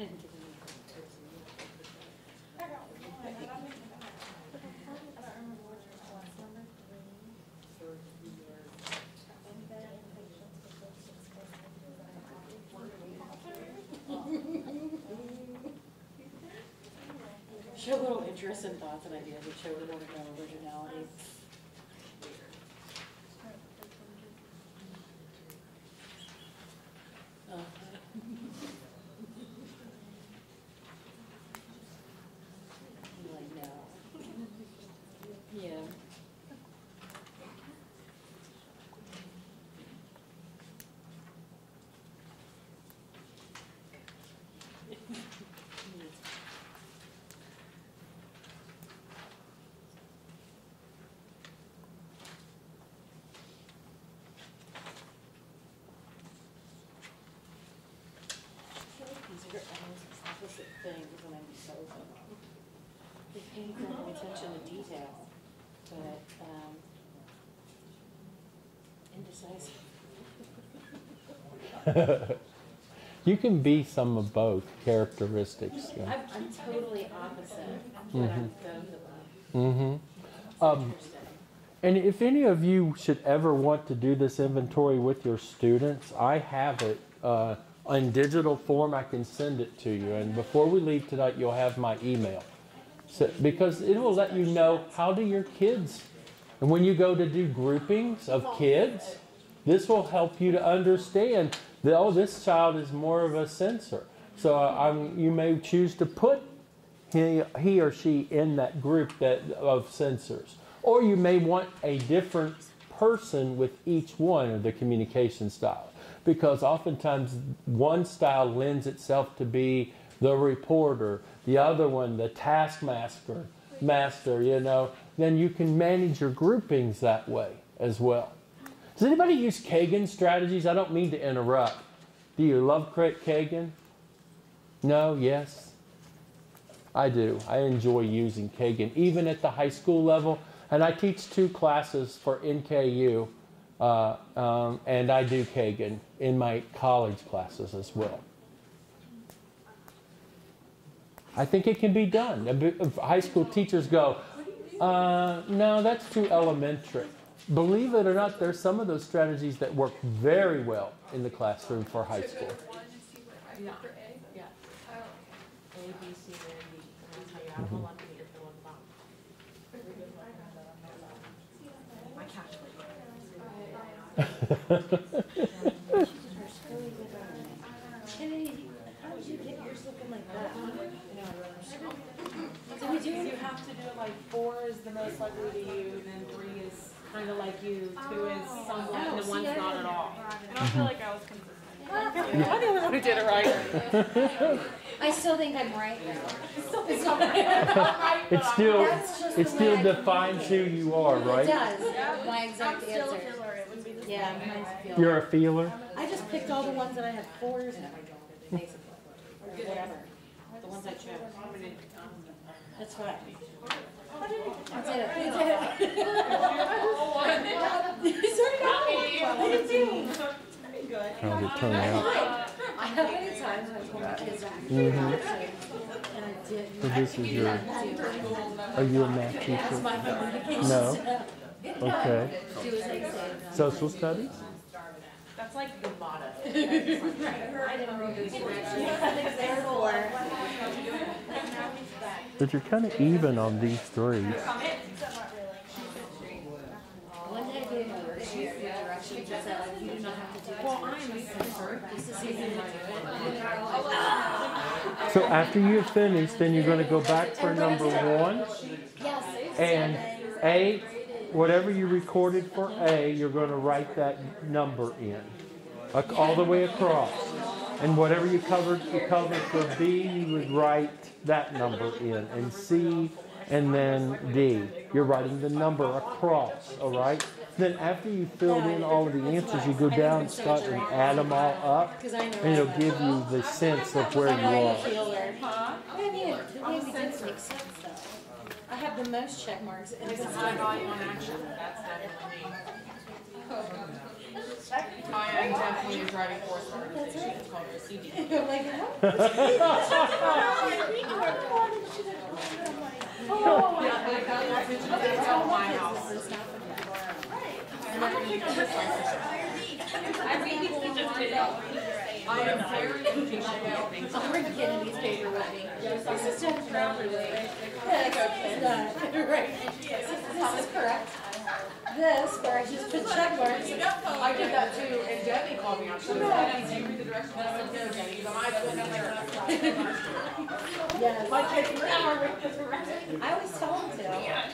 Show little interest and thoughts and ideas, but show little originality. Opposite things when I'm so They pay no attention to detail, but, um, indecisive. You can be some of both characteristics. I'm, I'm totally opposite, but I'm both. Mm-hmm. Um, and if any of you should ever want to do this inventory with your students, I have it uh, in digital form. I can send it to you. And before we leave tonight, you'll have my email. So, because it will let you know how do your kids, and when you go to do groupings of kids, this will help you to understand that, oh, this child is more of a sensor. So I'm, you may choose to put he, he or she in that group that, of sensors. Or you may want a different person with each one of the communication style. Because oftentimes one style lends itself to be the reporter, the other one, the taskmaster, master, you know. Then you can manage your groupings that way as well. Does anybody use Kagan strategies? I don't mean to interrupt. Do you love Kagan? No? Yes? I do. I enjoy using Kagan, even at the high school level. And I teach two classes for NKU, uh, um, and I do Kagan in my college classes as well. I think it can be done. A bit of High school teachers go, uh, no, that's too elementary. Believe it or not, there's some of those strategies that work very well in the classroom for high school. Yeah. Yeah. A, B, C, and D. And I'll tell you, I don't know what to do for one about. My Kennedy, how did you get yours looking like that? So we do, you have to do it like four is the most likely to you, then three is kind of like you, two is oh. somewhat, and then oh, one's not at all. I don't feel like I was consistent. I'm the only one who did it right. I still think I'm right now. It still, That's just it the still I defines who you are, right? It right? does, my exact I'm still a answer. Yeah, mine's feel. You're a feeler? I just picked all the ones that I had fours in, or whatever, the ones I chose. That's right. I did it, I did it. Sorry, not me. I did too. How did it turn out? How many times have I told my kids that? Mhm. And I did. So this is your, are you a math That's teacher? my communication No. style. Okay. Do as I say. Social studies? That's like the motto. I didn't read those directions. Therefore. But you're kind of even on these three. One day I did a worksheet with directions that you do not have to do. Well, I'm a sensor. This is even So after you've finished, then you're going to go back for number one. Yes. And A, whatever you recorded for A, you're going to write that number in, ac- all the way across. And whatever you covered, you covered for B, you would write that number in. And C, and then D. You're writing the number across, all right? Then after you filled in all of the answers, you go down, Scott, and add them all up. And it'll give you the sense of where you are. Huh? I mean, the way we did it makes sense though. I have the most check marks and It's it's a high volume on action, that's definitely me. Maya definitely is writing course organization, it's called her CD. Oh, Yeah, but I got your attention, that's how my house. I read these people one day. I am very impatient. I'm already getting these paper with me. This is just properly. Right. This is correct. This, where I just put check marks. I did that too, and Debbie called me out, she was like, "Do you read the directions?" And I went, "No, Jenny, because I'm not Yes. My kids never read the directions. I always tell them to,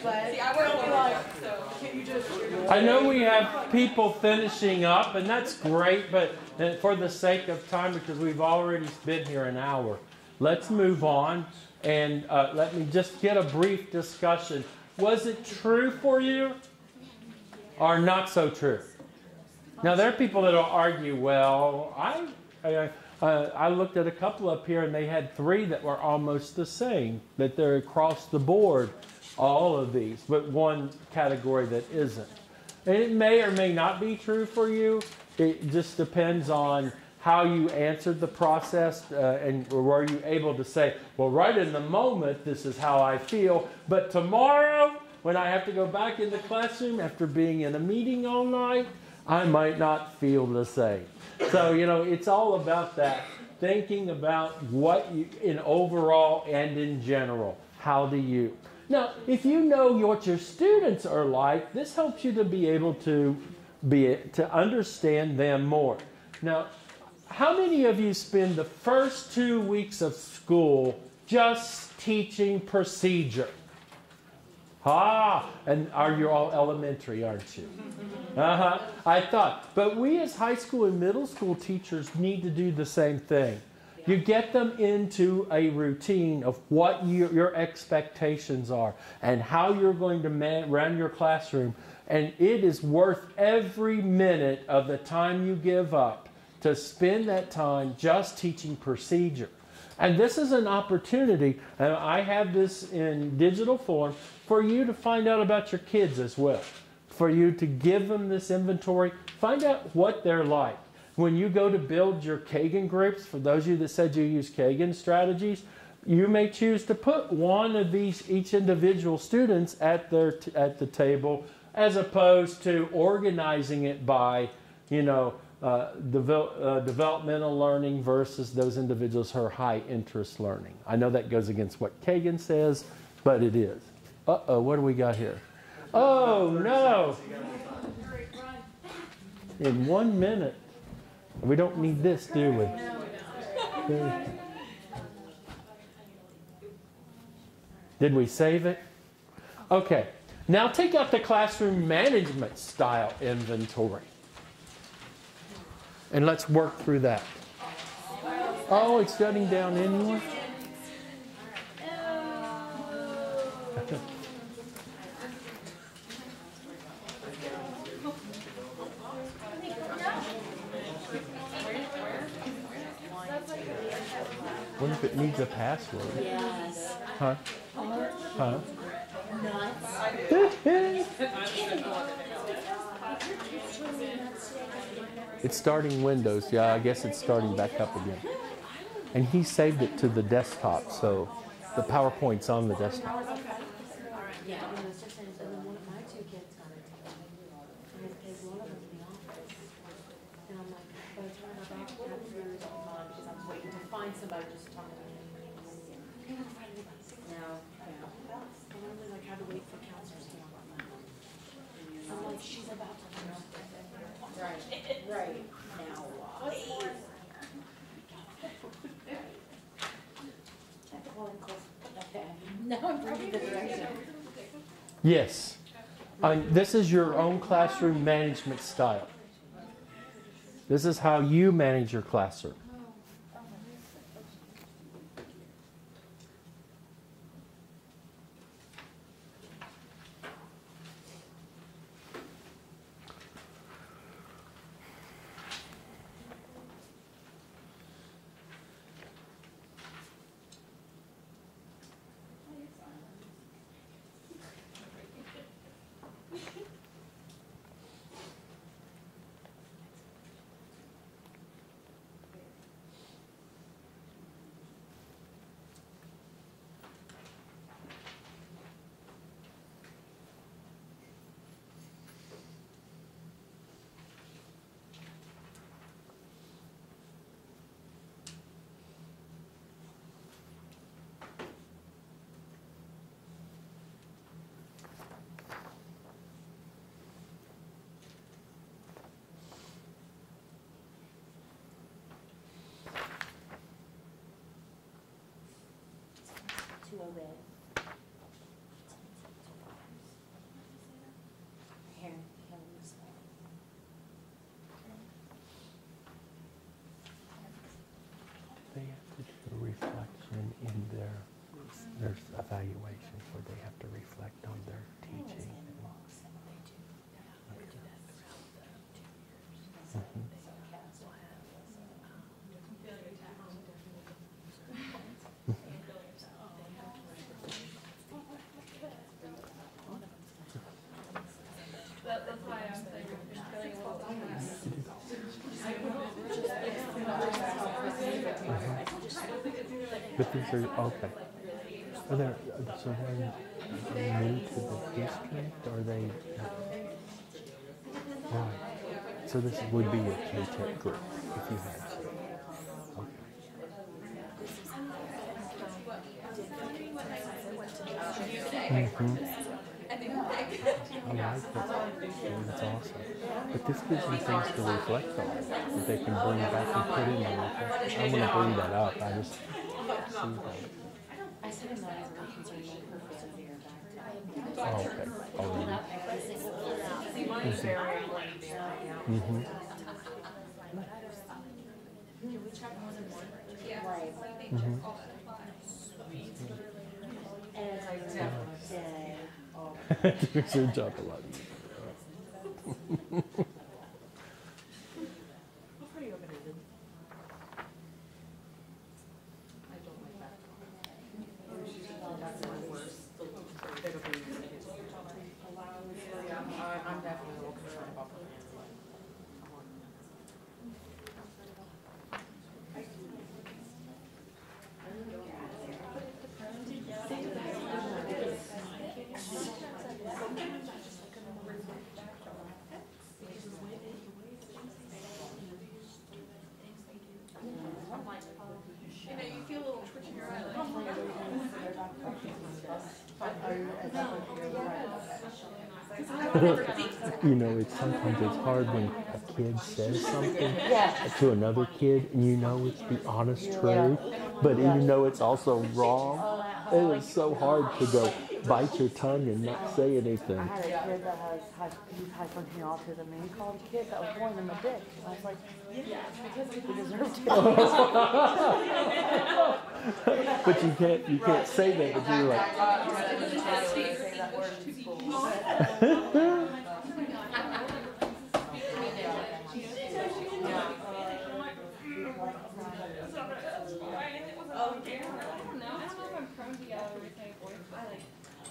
but. See, I work a lot, so can you just? I know we have people finishing up, and that's great, but uh, for the sake of time, because we've already been here an hour, let's move on and uh, let me just get a brief discussion. Was it true for you or not so true? Now, there are people that will argue, well, I, I, uh, I looked at a couple up here and they had three that were almost the same, that they're across the board, all of these, but one category that isn't. And it may or may not be true for you. It just depends on how you answered the process uh, and were you able to say, well, right in the moment, this is how I feel, but tomorrow, when I have to go back in the classroom after being in a meeting all night, I might not feel the same. So, you know, it's all about that thinking about what you, in overall and in general. How do you? Now, if you know what your students are like, this helps you to be able to be to understand them more. Now, how many of you spend the first two weeks of school just teaching procedure? Ah, and are you all elementary, aren't you? Uh huh. I thought. But we as high school and middle school teachers need to do the same thing. You get them into a routine of what you, your expectations are and how you're going to man, run your classroom. And it is worth every minute of the time you give up to spend that time just teaching procedure. And this is an opportunity, and I have this in digital form, for you to find out about your kids as well. For you to give them this inventory, find out what they're like. When you go to build your Kagan groups, for those of you that said you use Kagan strategies, you may choose to put one of these, each individual students at, their at the table, as opposed to organizing it by, you know, uh, devel- uh, developmental learning versus those individuals who are high interest learning. I know that goes against what Kagan says, but it is. Uh oh, what do we got here? Oh no! In one minute. We don't need this, do we? Did we save it? Okay. Now take out the classroom management style inventory. And let's work through that. Oh, it's shutting down anyway? What if it needs a password? Yes. Huh? Huh? It's starting Windows. Yeah, I guess it's starting back up again. And he saved it to the desktop, so the PowerPoint's on the desktop. Yeah. And then one of my two kids got it. And there's one of them in the office. And I'm like, by the time I got back, I was really on mine because I was waiting to find somebody just to talk to me. No, no. And I'm like, I had to wait for counselors to come up. I'm like, she's about to learn. Right, right. Now what? I'm the direction. Yes. This is your own classroom management style. This is how you manage your classroom. Little bit. Here, here, this way. They have to do a reflection in their, their evaluations where they have to reflect on their teaching. Mhm. That, that's why I'm saying it's feeling a little Okay. Are they, so they're new to the district, Are they? Right. So this would be a K-Tech group if you had. Mm-hmm. I like that. Yeah, that's awesome. But this gives them things to reflect on that they can bring back and put in reflection. I'm going to bring that up. I just. I said I'm not really concerned about her physical here back. Oh, okay. Oh, really? See, mine is very, like, very, Mm-hmm. Do we check more than one? Yeah, Right. so they Mhm. check all that applies. And it's like day. Oh. It makes your job a lot easier. How pretty open-ended. I don't like that. That's my worst. The bigger things. Yeah, I, I'm definitely a little concerned about the handling. You know, you feel a little twitch in your you know, it's sometimes it's hard when a kid says something to another kid, and you know it's the honest truth, but you know it's also wrong. It is so hard to go bite your tongue and not say anything. I had a kid that has, has he's high functioning autism, and he called a kid that was born in a dick. And I was like, yeah, because he deserved it. but you can't you can't say that, but you're like. say that word in school.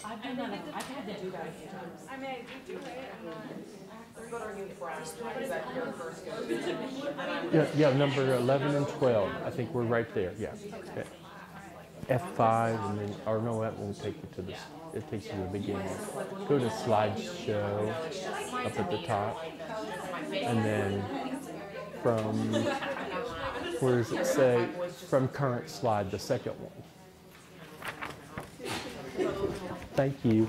I've I've a do Yeah, yeah, number 11 and 12. I think we're right there. Yeah. Okay. F5, and then, or no, that won't take you to this. It takes you to the beginning. Go to slideshow up at the top. And then from, where does it say? From current slide, the second one. Thank you.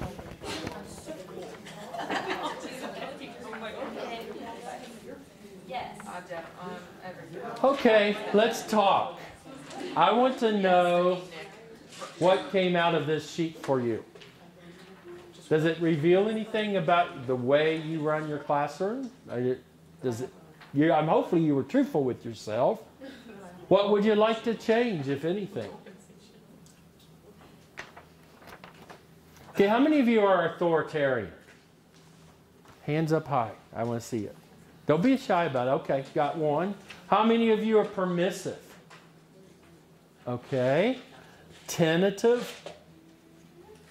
Okay, let's talk. I want to know what came out of this sheet for you. Does it reveal anything about the way you run your classroom? Does it? You, I'm hopefully you were truthful with yourself. What would you like to change, if anything? Okay, how many of you are authoritarian? Hands up high. I want to see it. Don't be shy about it. Okay, got one. How many of you are permissive? Okay. Tentative?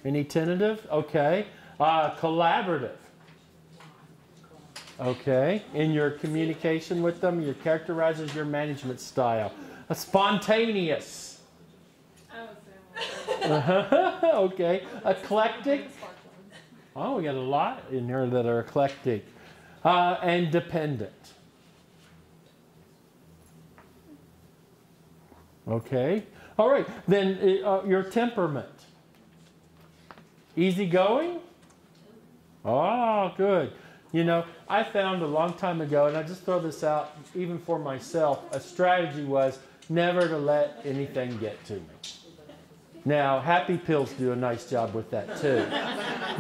Any tentative? Okay. Uh, collaborative? Okay. In your communication with them, your characterizes your management style. A spontaneous? okay. Eclectic? Oh, we got a lot in here that are eclectic. Uh, and dependent. Okay. All right. Then uh, your temperament. Easygoing? Oh, good. You know, I found a long time ago, and I just throw this out even for myself, a strategy was never to let anything get to me. Now, Happy Pills do a nice job with that too.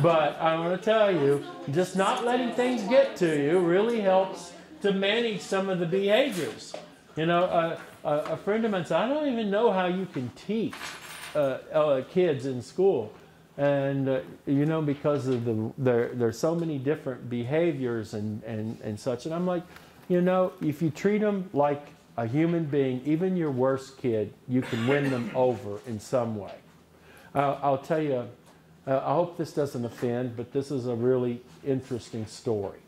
But I want to tell you, just not letting things get to you really helps to manage some of the behaviors. You know, a, a friend of mine said, I don't even know how you can teach uh, uh, kids in school. And, uh, you know, because of the, there, there's so many different behaviors and, and, and such. And I'm like, you know, if you treat them like a human being, even your worst kid, you can win them over in some way. Uh, I'll tell you, uh, I hope this doesn't offend, but this is a really interesting story.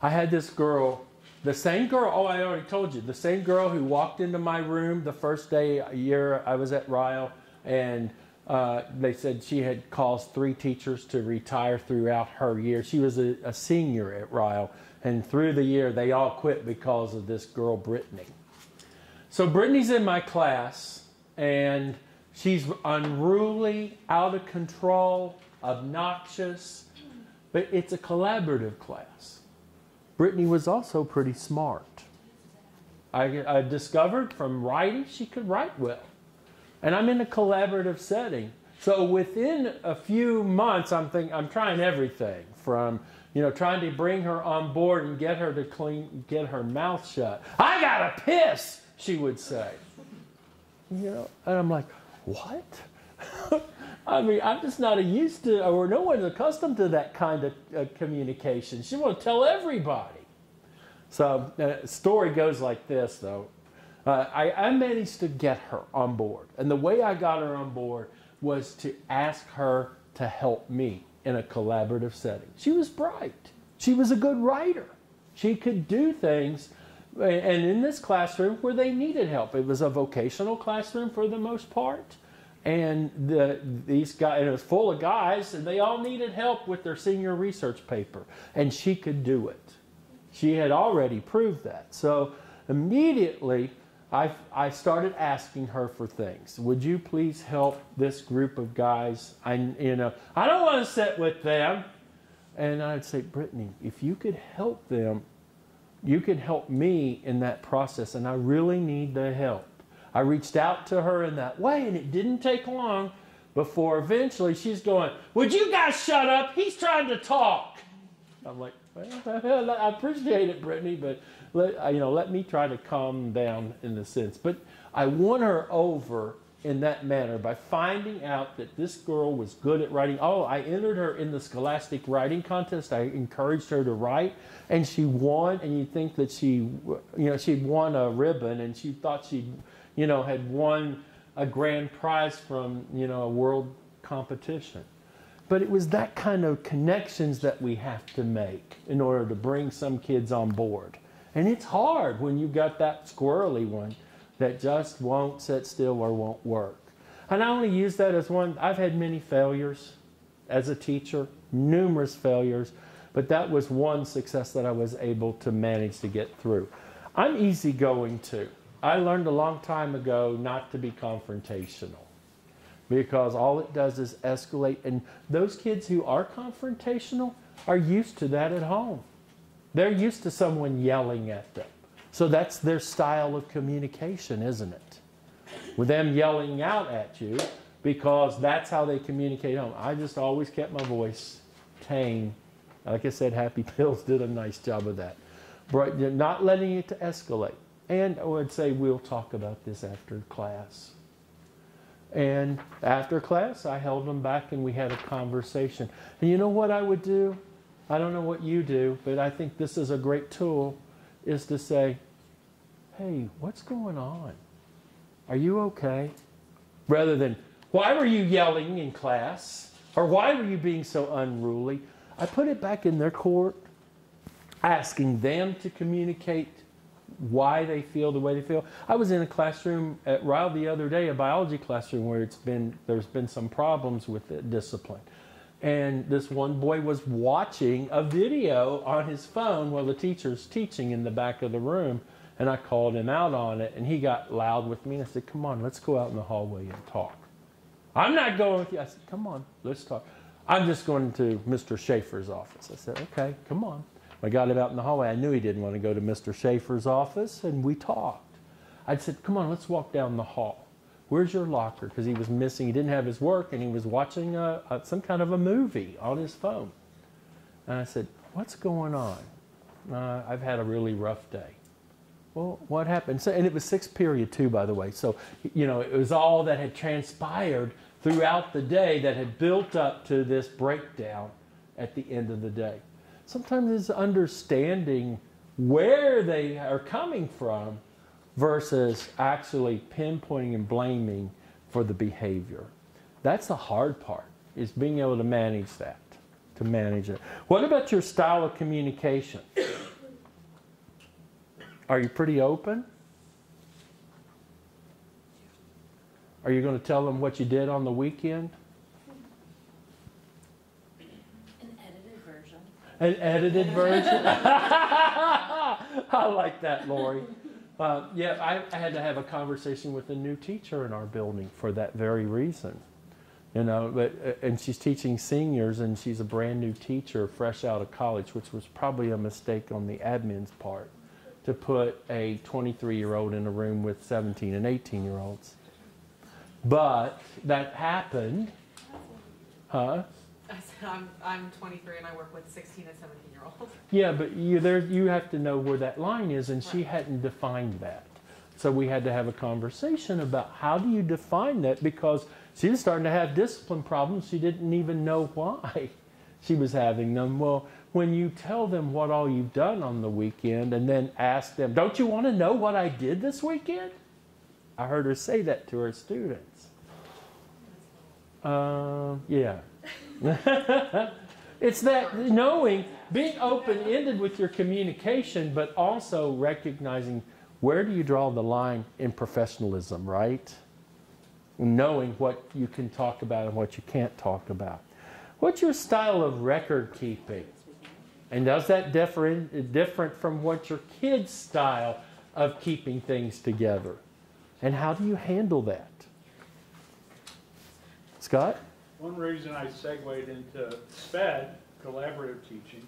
I had this girl, the same girl, oh, I already told you, the same girl who walked into my room the first day, a year I was at Ryle, and uh, they said she had caused three teachers to retire throughout her year. She was a, a senior at Ryle, and through the year, they all quit because of this girl, Brittany. So Brittany's in my class, and she's unruly, out of control, obnoxious, but it's a collaborative class. Brittany was also pretty smart. I, I discovered from writing she could write well. And I'm in a collaborative setting. So within a few months, I'm thinking I'm trying everything from you know trying to bring her on board and get her to clean get her mouth shut. I gotta piss, she would say. You know, and I'm like, what? I mean, I'm just not used to, or no one's accustomed to that kind of uh, communication. She want to tell everybody. So, uh, story goes like this, though. Uh, I, I managed to get her on board. And the way I got her on board was to ask her to help me in a collaborative setting. She was bright. She was a good writer. She could do things. And in this classroom where they needed help, it was a vocational classroom for the most part. And the, these guys, it was full of guys, and they all needed help with their senior research paper. And she could do it. She had already proved that. So immediately, I, I started asking her for things. Would you please help this group of guys? I, you know, I don't want to sit with them. And I'd say, Brittany, if you could help them, you could help me in that process, and I really need the help. I reached out to her in that way, and it didn't take long before eventually she's going, Would you guys shut up? He's trying to talk. I'm like, Well, I appreciate it, Brittany, but let, uh, you know, let me try to calm down in the sense. But I won her over in that manner by finding out that this girl was good at writing. Oh, I entered her in the Scholastic Writing Contest. I encouraged her to write, and she won. And you think that she, you know, she'd won a ribbon, and she thought she, you know, had won a grand prize from, you know, a world competition. But it was that kind of connections that we have to make in order to bring some kids on board. And it's hard when you've got that squirrely one that just won't sit still or won't work. And I only use that as one, I've had many failures as a teacher, numerous failures, but that was one success that I was able to manage to get through. I'm easygoing too. I learned a long time ago not to be confrontational because all it does is escalate. And those kids who are confrontational are used to that at home. They're used to someone yelling at them. So that's their style of communication, isn't it? With them yelling out at you because that's how they communicate home. I just always kept my voice tame. Like I said, Happy Pills did a nice job of that. But not letting it to escalate. And I would say we'll talk about this after class. And after class, I held them back and we had a conversation. And you know what I would do? I don't know what you do, but I think this is a great tool is to say, hey, what's going on? Are you okay? Rather than, why were you yelling in class? Or why were you being so unruly? I put it back in their court, asking them to communicate why they feel the way they feel. I was in a classroom at Ryle the other day, a biology classroom where it's been there's been some problems with discipline and this one boy was watching a video on his phone while the teacher's teaching in the back of the room. And i called him out on it and he got loud with me and i said come on let's go out in the hallway and talk. I'm not going with you. I said come on let's talk. I'm just going to mr schaefer's office. I said okay come on. I got him out in the hallway. I knew he didn't want to go to mr schaefer's office and we talked. I said come on let's walk down the hall Where's your locker? Because he was missing, he didn't have his work, and he was watching a, a, some kind of a movie on his phone. And I said, What's going on? Uh, I've had a really rough day. Well, what happened? So, and it was sixth period too, by the way. So, you know, it was all that had transpired throughout the day that had built up to this breakdown at the end of the day. Sometimes it's understanding where they are coming from versus actually pinpointing and blaming for the behavior. That's the hard part, is being able to manage that, to manage it. What about your style of communication? Are you pretty open? Are you going to tell them what you did on the weekend? An edited version. An edited version? I like that, Lori. Uh, yeah, I, I had to have a conversation with a new teacher in our building for that very reason. You know, but uh, and she's teaching seniors, and she's a brand new teacher, fresh out of college, which was probably a mistake on the admin's part to put a 23 year old in a room with 17 and 18 year olds. But that happened, huh? I said, I'm, I'm 23 and I work with 16 and 17 year olds. Yeah, but you there you have to know where that line is, and she hadn't defined that. So we had to have a conversation about how do you define that because she was starting to have discipline problems. She didn't even know why she was having them. Well, when you tell them what all you've done on the weekend and then ask them, "Don't you want to know what I did this weekend?" I heard her say that to her students. Uh, yeah. it's that knowing, being open ended with your communication, but also recognizing where do you draw the line in professionalism, right? Knowing what you can talk about and what you can't talk about. What's your style of record keeping? And does that differ different from what your kids' style of keeping things together? And how do you handle that? Scott? One reason I segued into SPED, collaborative teaching,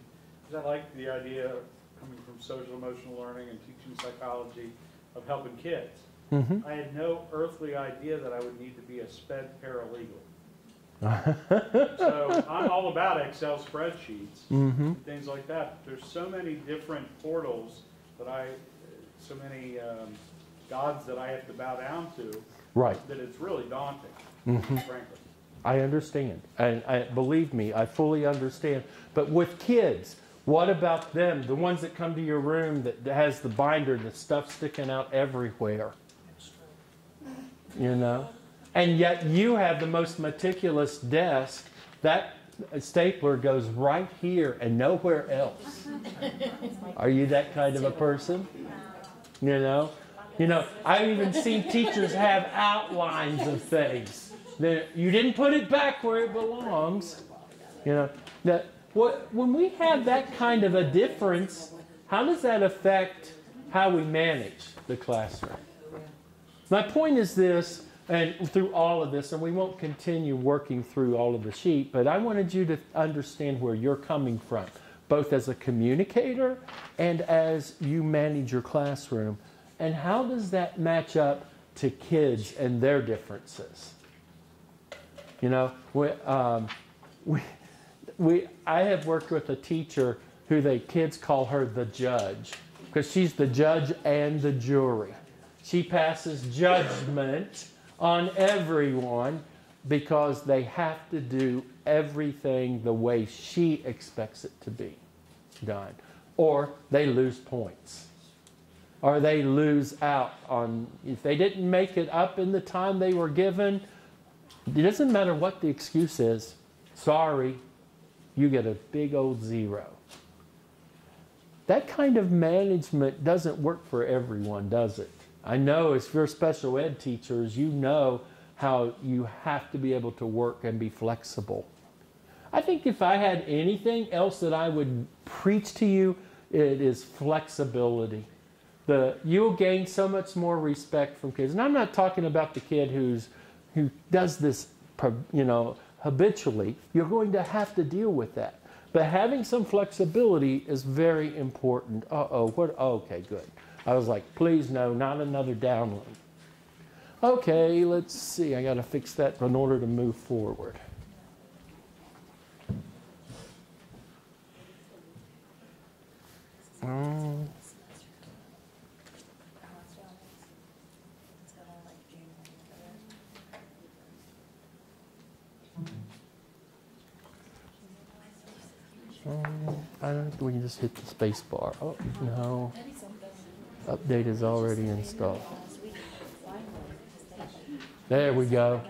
is I like the idea of coming from social emotional learning and teaching psychology of helping kids. Mhm. I had no earthly idea that I would need to be a SPED paralegal. So I'm all about Excel spreadsheets, Mhm. and things like that. There's so many different portals that I, so many um, gods that I have to bow down to. Right. That it's really daunting, Mhm. frankly. I understand. And I, believe me, I fully understand. But with kids, what about them? The ones that come to your room that has the binder, the stuff sticking out everywhere. You know? And yet you have the most meticulous desk. That stapler goes right here and nowhere else. Are you that kind of a person? You know? You know, I've even seen teachers have outlines of things. That you didn't put it back where it belongs. You know, that what when we have that kind of a difference, how does that affect how we manage the classroom? My point is this, and through all of this, and we won't continue working through all of the sheet, but I wanted you to understand where you're coming from, both as a communicator and as you manage your classroom. And how does that match up to kids and their differences? You know, we, um, we, we, I have worked with a teacher who the kids call her the judge because she's the judge and the jury. She passes judgment on everyone because they have to do everything the way she expects it to be done, or they lose points. Or they lose out on, if they didn't make it up in the time they were given, it doesn't matter what the excuse is. Sorry, you get a big old zero. That kind of management doesn't work for everyone, does it? I know if you're special ed teachers, you know how you have to be able to work and be flexible. I think if I had anything else that I would preach to you, it is flexibility. The, you'll gain so much more respect from kids. And I'm not talking about the kid who's who does this, you know, habitually, you're going to have to deal with that. But having some flexibility is very important. Uh oh, what? Okay, good. I was like, please no, not another download. Okay, let's see. I got to fix that in order to move forward. Um, um, I don't think we can just hit the space bar. Oh, no. Update is already installed. There we go.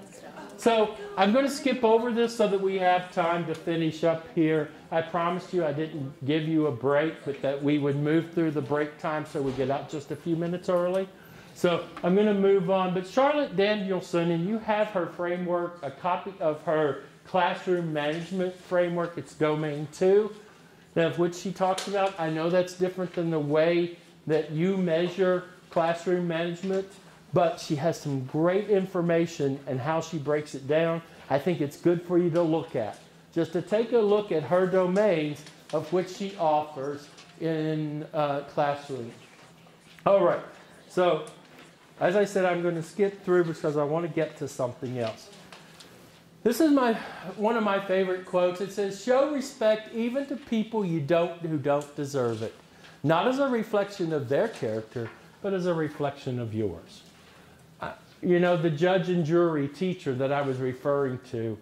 So I'm going to skip over this so that we have time to finish up here. I promised you I didn't give you a break, but that we would move through the break time so we get out just a few minutes early. So I'm going to move on. But Charlotte Danielson, and you have her framework, a copy of her classroom management framework. It's domain two, of which she talks about. I know that's different than the way that you measure classroom management but she has some great information and how she breaks it down. I think it's good for you to look at. Just to take a look at her domains of which she offers in uh, classroom. All right, so as I said, I'm going to skip through because I want to get to something else. This is my one of my favorite quotes. It says, "Show respect even to people you don't who don't deserve it, not as a reflection of their character, but as a reflection of yours." you know, the judge and jury teacher that I was referring to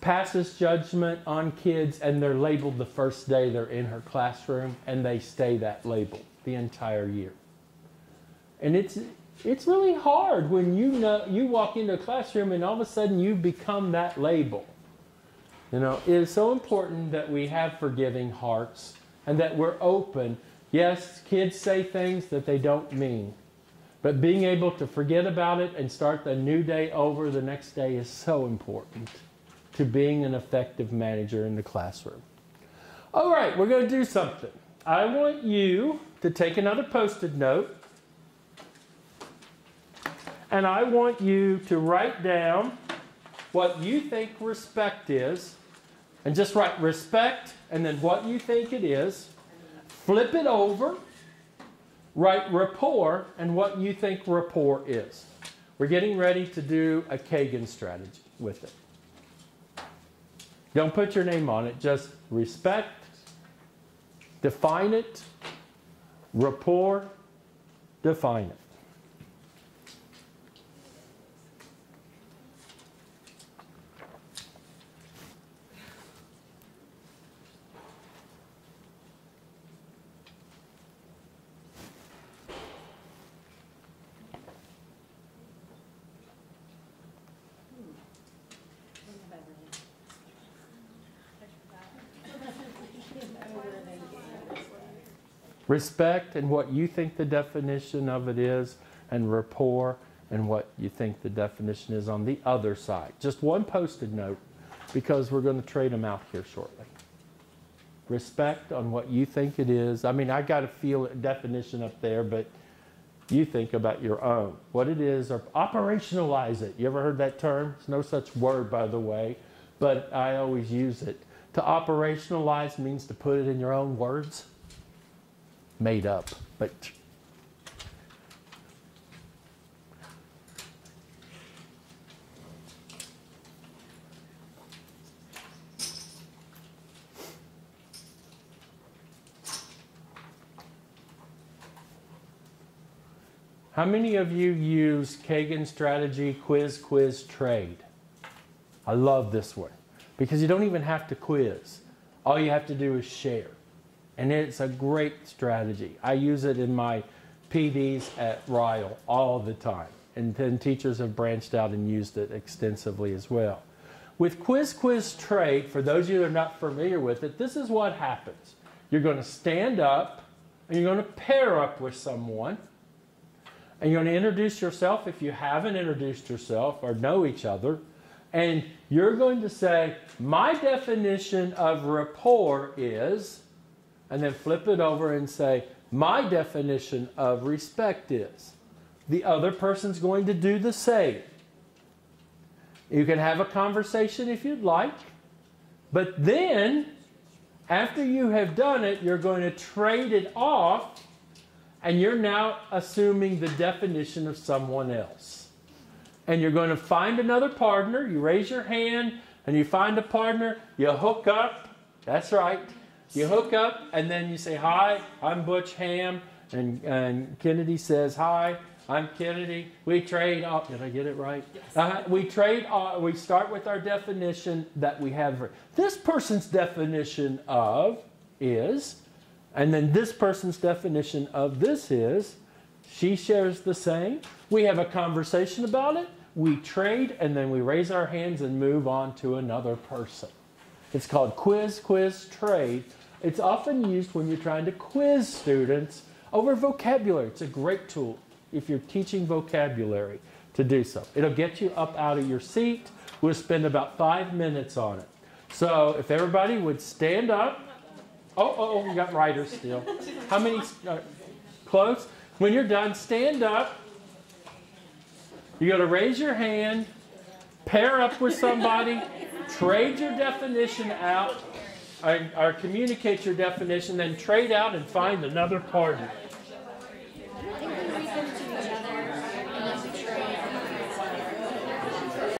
passes judgment on kids and they're labeled the first day they're in her classroom and they stay that label the entire year. And it's it's really hard when you know you walk into a classroom and all of a sudden you become that label. You know, it is so important that we have forgiving hearts and that we're open. Yes, kids say things that they don't mean. But being able to forget about it and start the new day over the next day is so important to being an effective manager in the classroom. All right, we're going to do something. I want you to take another post it note, and I want you to write down what you think respect is, and just write respect and then what you think it is. Flip it over Write rapport and what you think rapport is. We're getting ready to do a Kagan strategy with it. Don't put your name on it, just respect, define it, rapport, define it. Respect and what you think the definition of it is, and rapport and what you think the definition is on the other side. Just one posted note because we're going to trade them out here shortly. Respect on what you think it is. I mean, I got a feel definition up there, but you think about your own. What it is, or operationalize it. You ever heard that term? It's no such word, by the way, but I always use it. To operationalize means to put it in your own words made up, but How many of you use Kagan strategy quiz, quiz, trade? I love this one because you don't even have to quiz. All you have to do is share. And it's a great strategy. I use it in my PDs at Ryle all the time. And then teachers have branched out and used it extensively as well. With Quiz Quiz Trade, for those of you that are not familiar with it, this is what happens. You're going to stand up and you're going to pair up with someone. And you're going to introduce yourself if you haven't introduced yourself or know each other. And you're going to say, My definition of rapport is, and then flip it over and say, My definition of respect is. The other person's going to do the same. You can have a conversation if you'd like, but then, after you have done it, you're going to trade it off, and you're now assuming the definition of someone else. and you're going to find another partner. You raise your hand and you find a partner. You hook up. That's right. You hook up and then you say, Hi, I'm Butch Ham. And, and Kennedy says, Hi, I'm Kennedy. We trade off. Did I get it right? Uh, we trade. Uh, we start with our definition that we have. This person's definition of is, and then this person's definition of this is. She shares the same. We have a conversation about it. We trade, and then we raise our hands and move on to another person. It's called quiz, quiz, trade. It's often used when you're trying to quiz students over vocabulary. It's a great tool if you're teaching vocabulary to do so. It'll get you up out of your seat. We'll spend about five minutes on it. So if everybody would stand up. Oh, oh, oh we got writers still. How many? Uh, close. When you're done, stand up. You got to raise your hand, pair up with somebody, trade your definition out, or, or communicate your definition, then trade out and find another partner.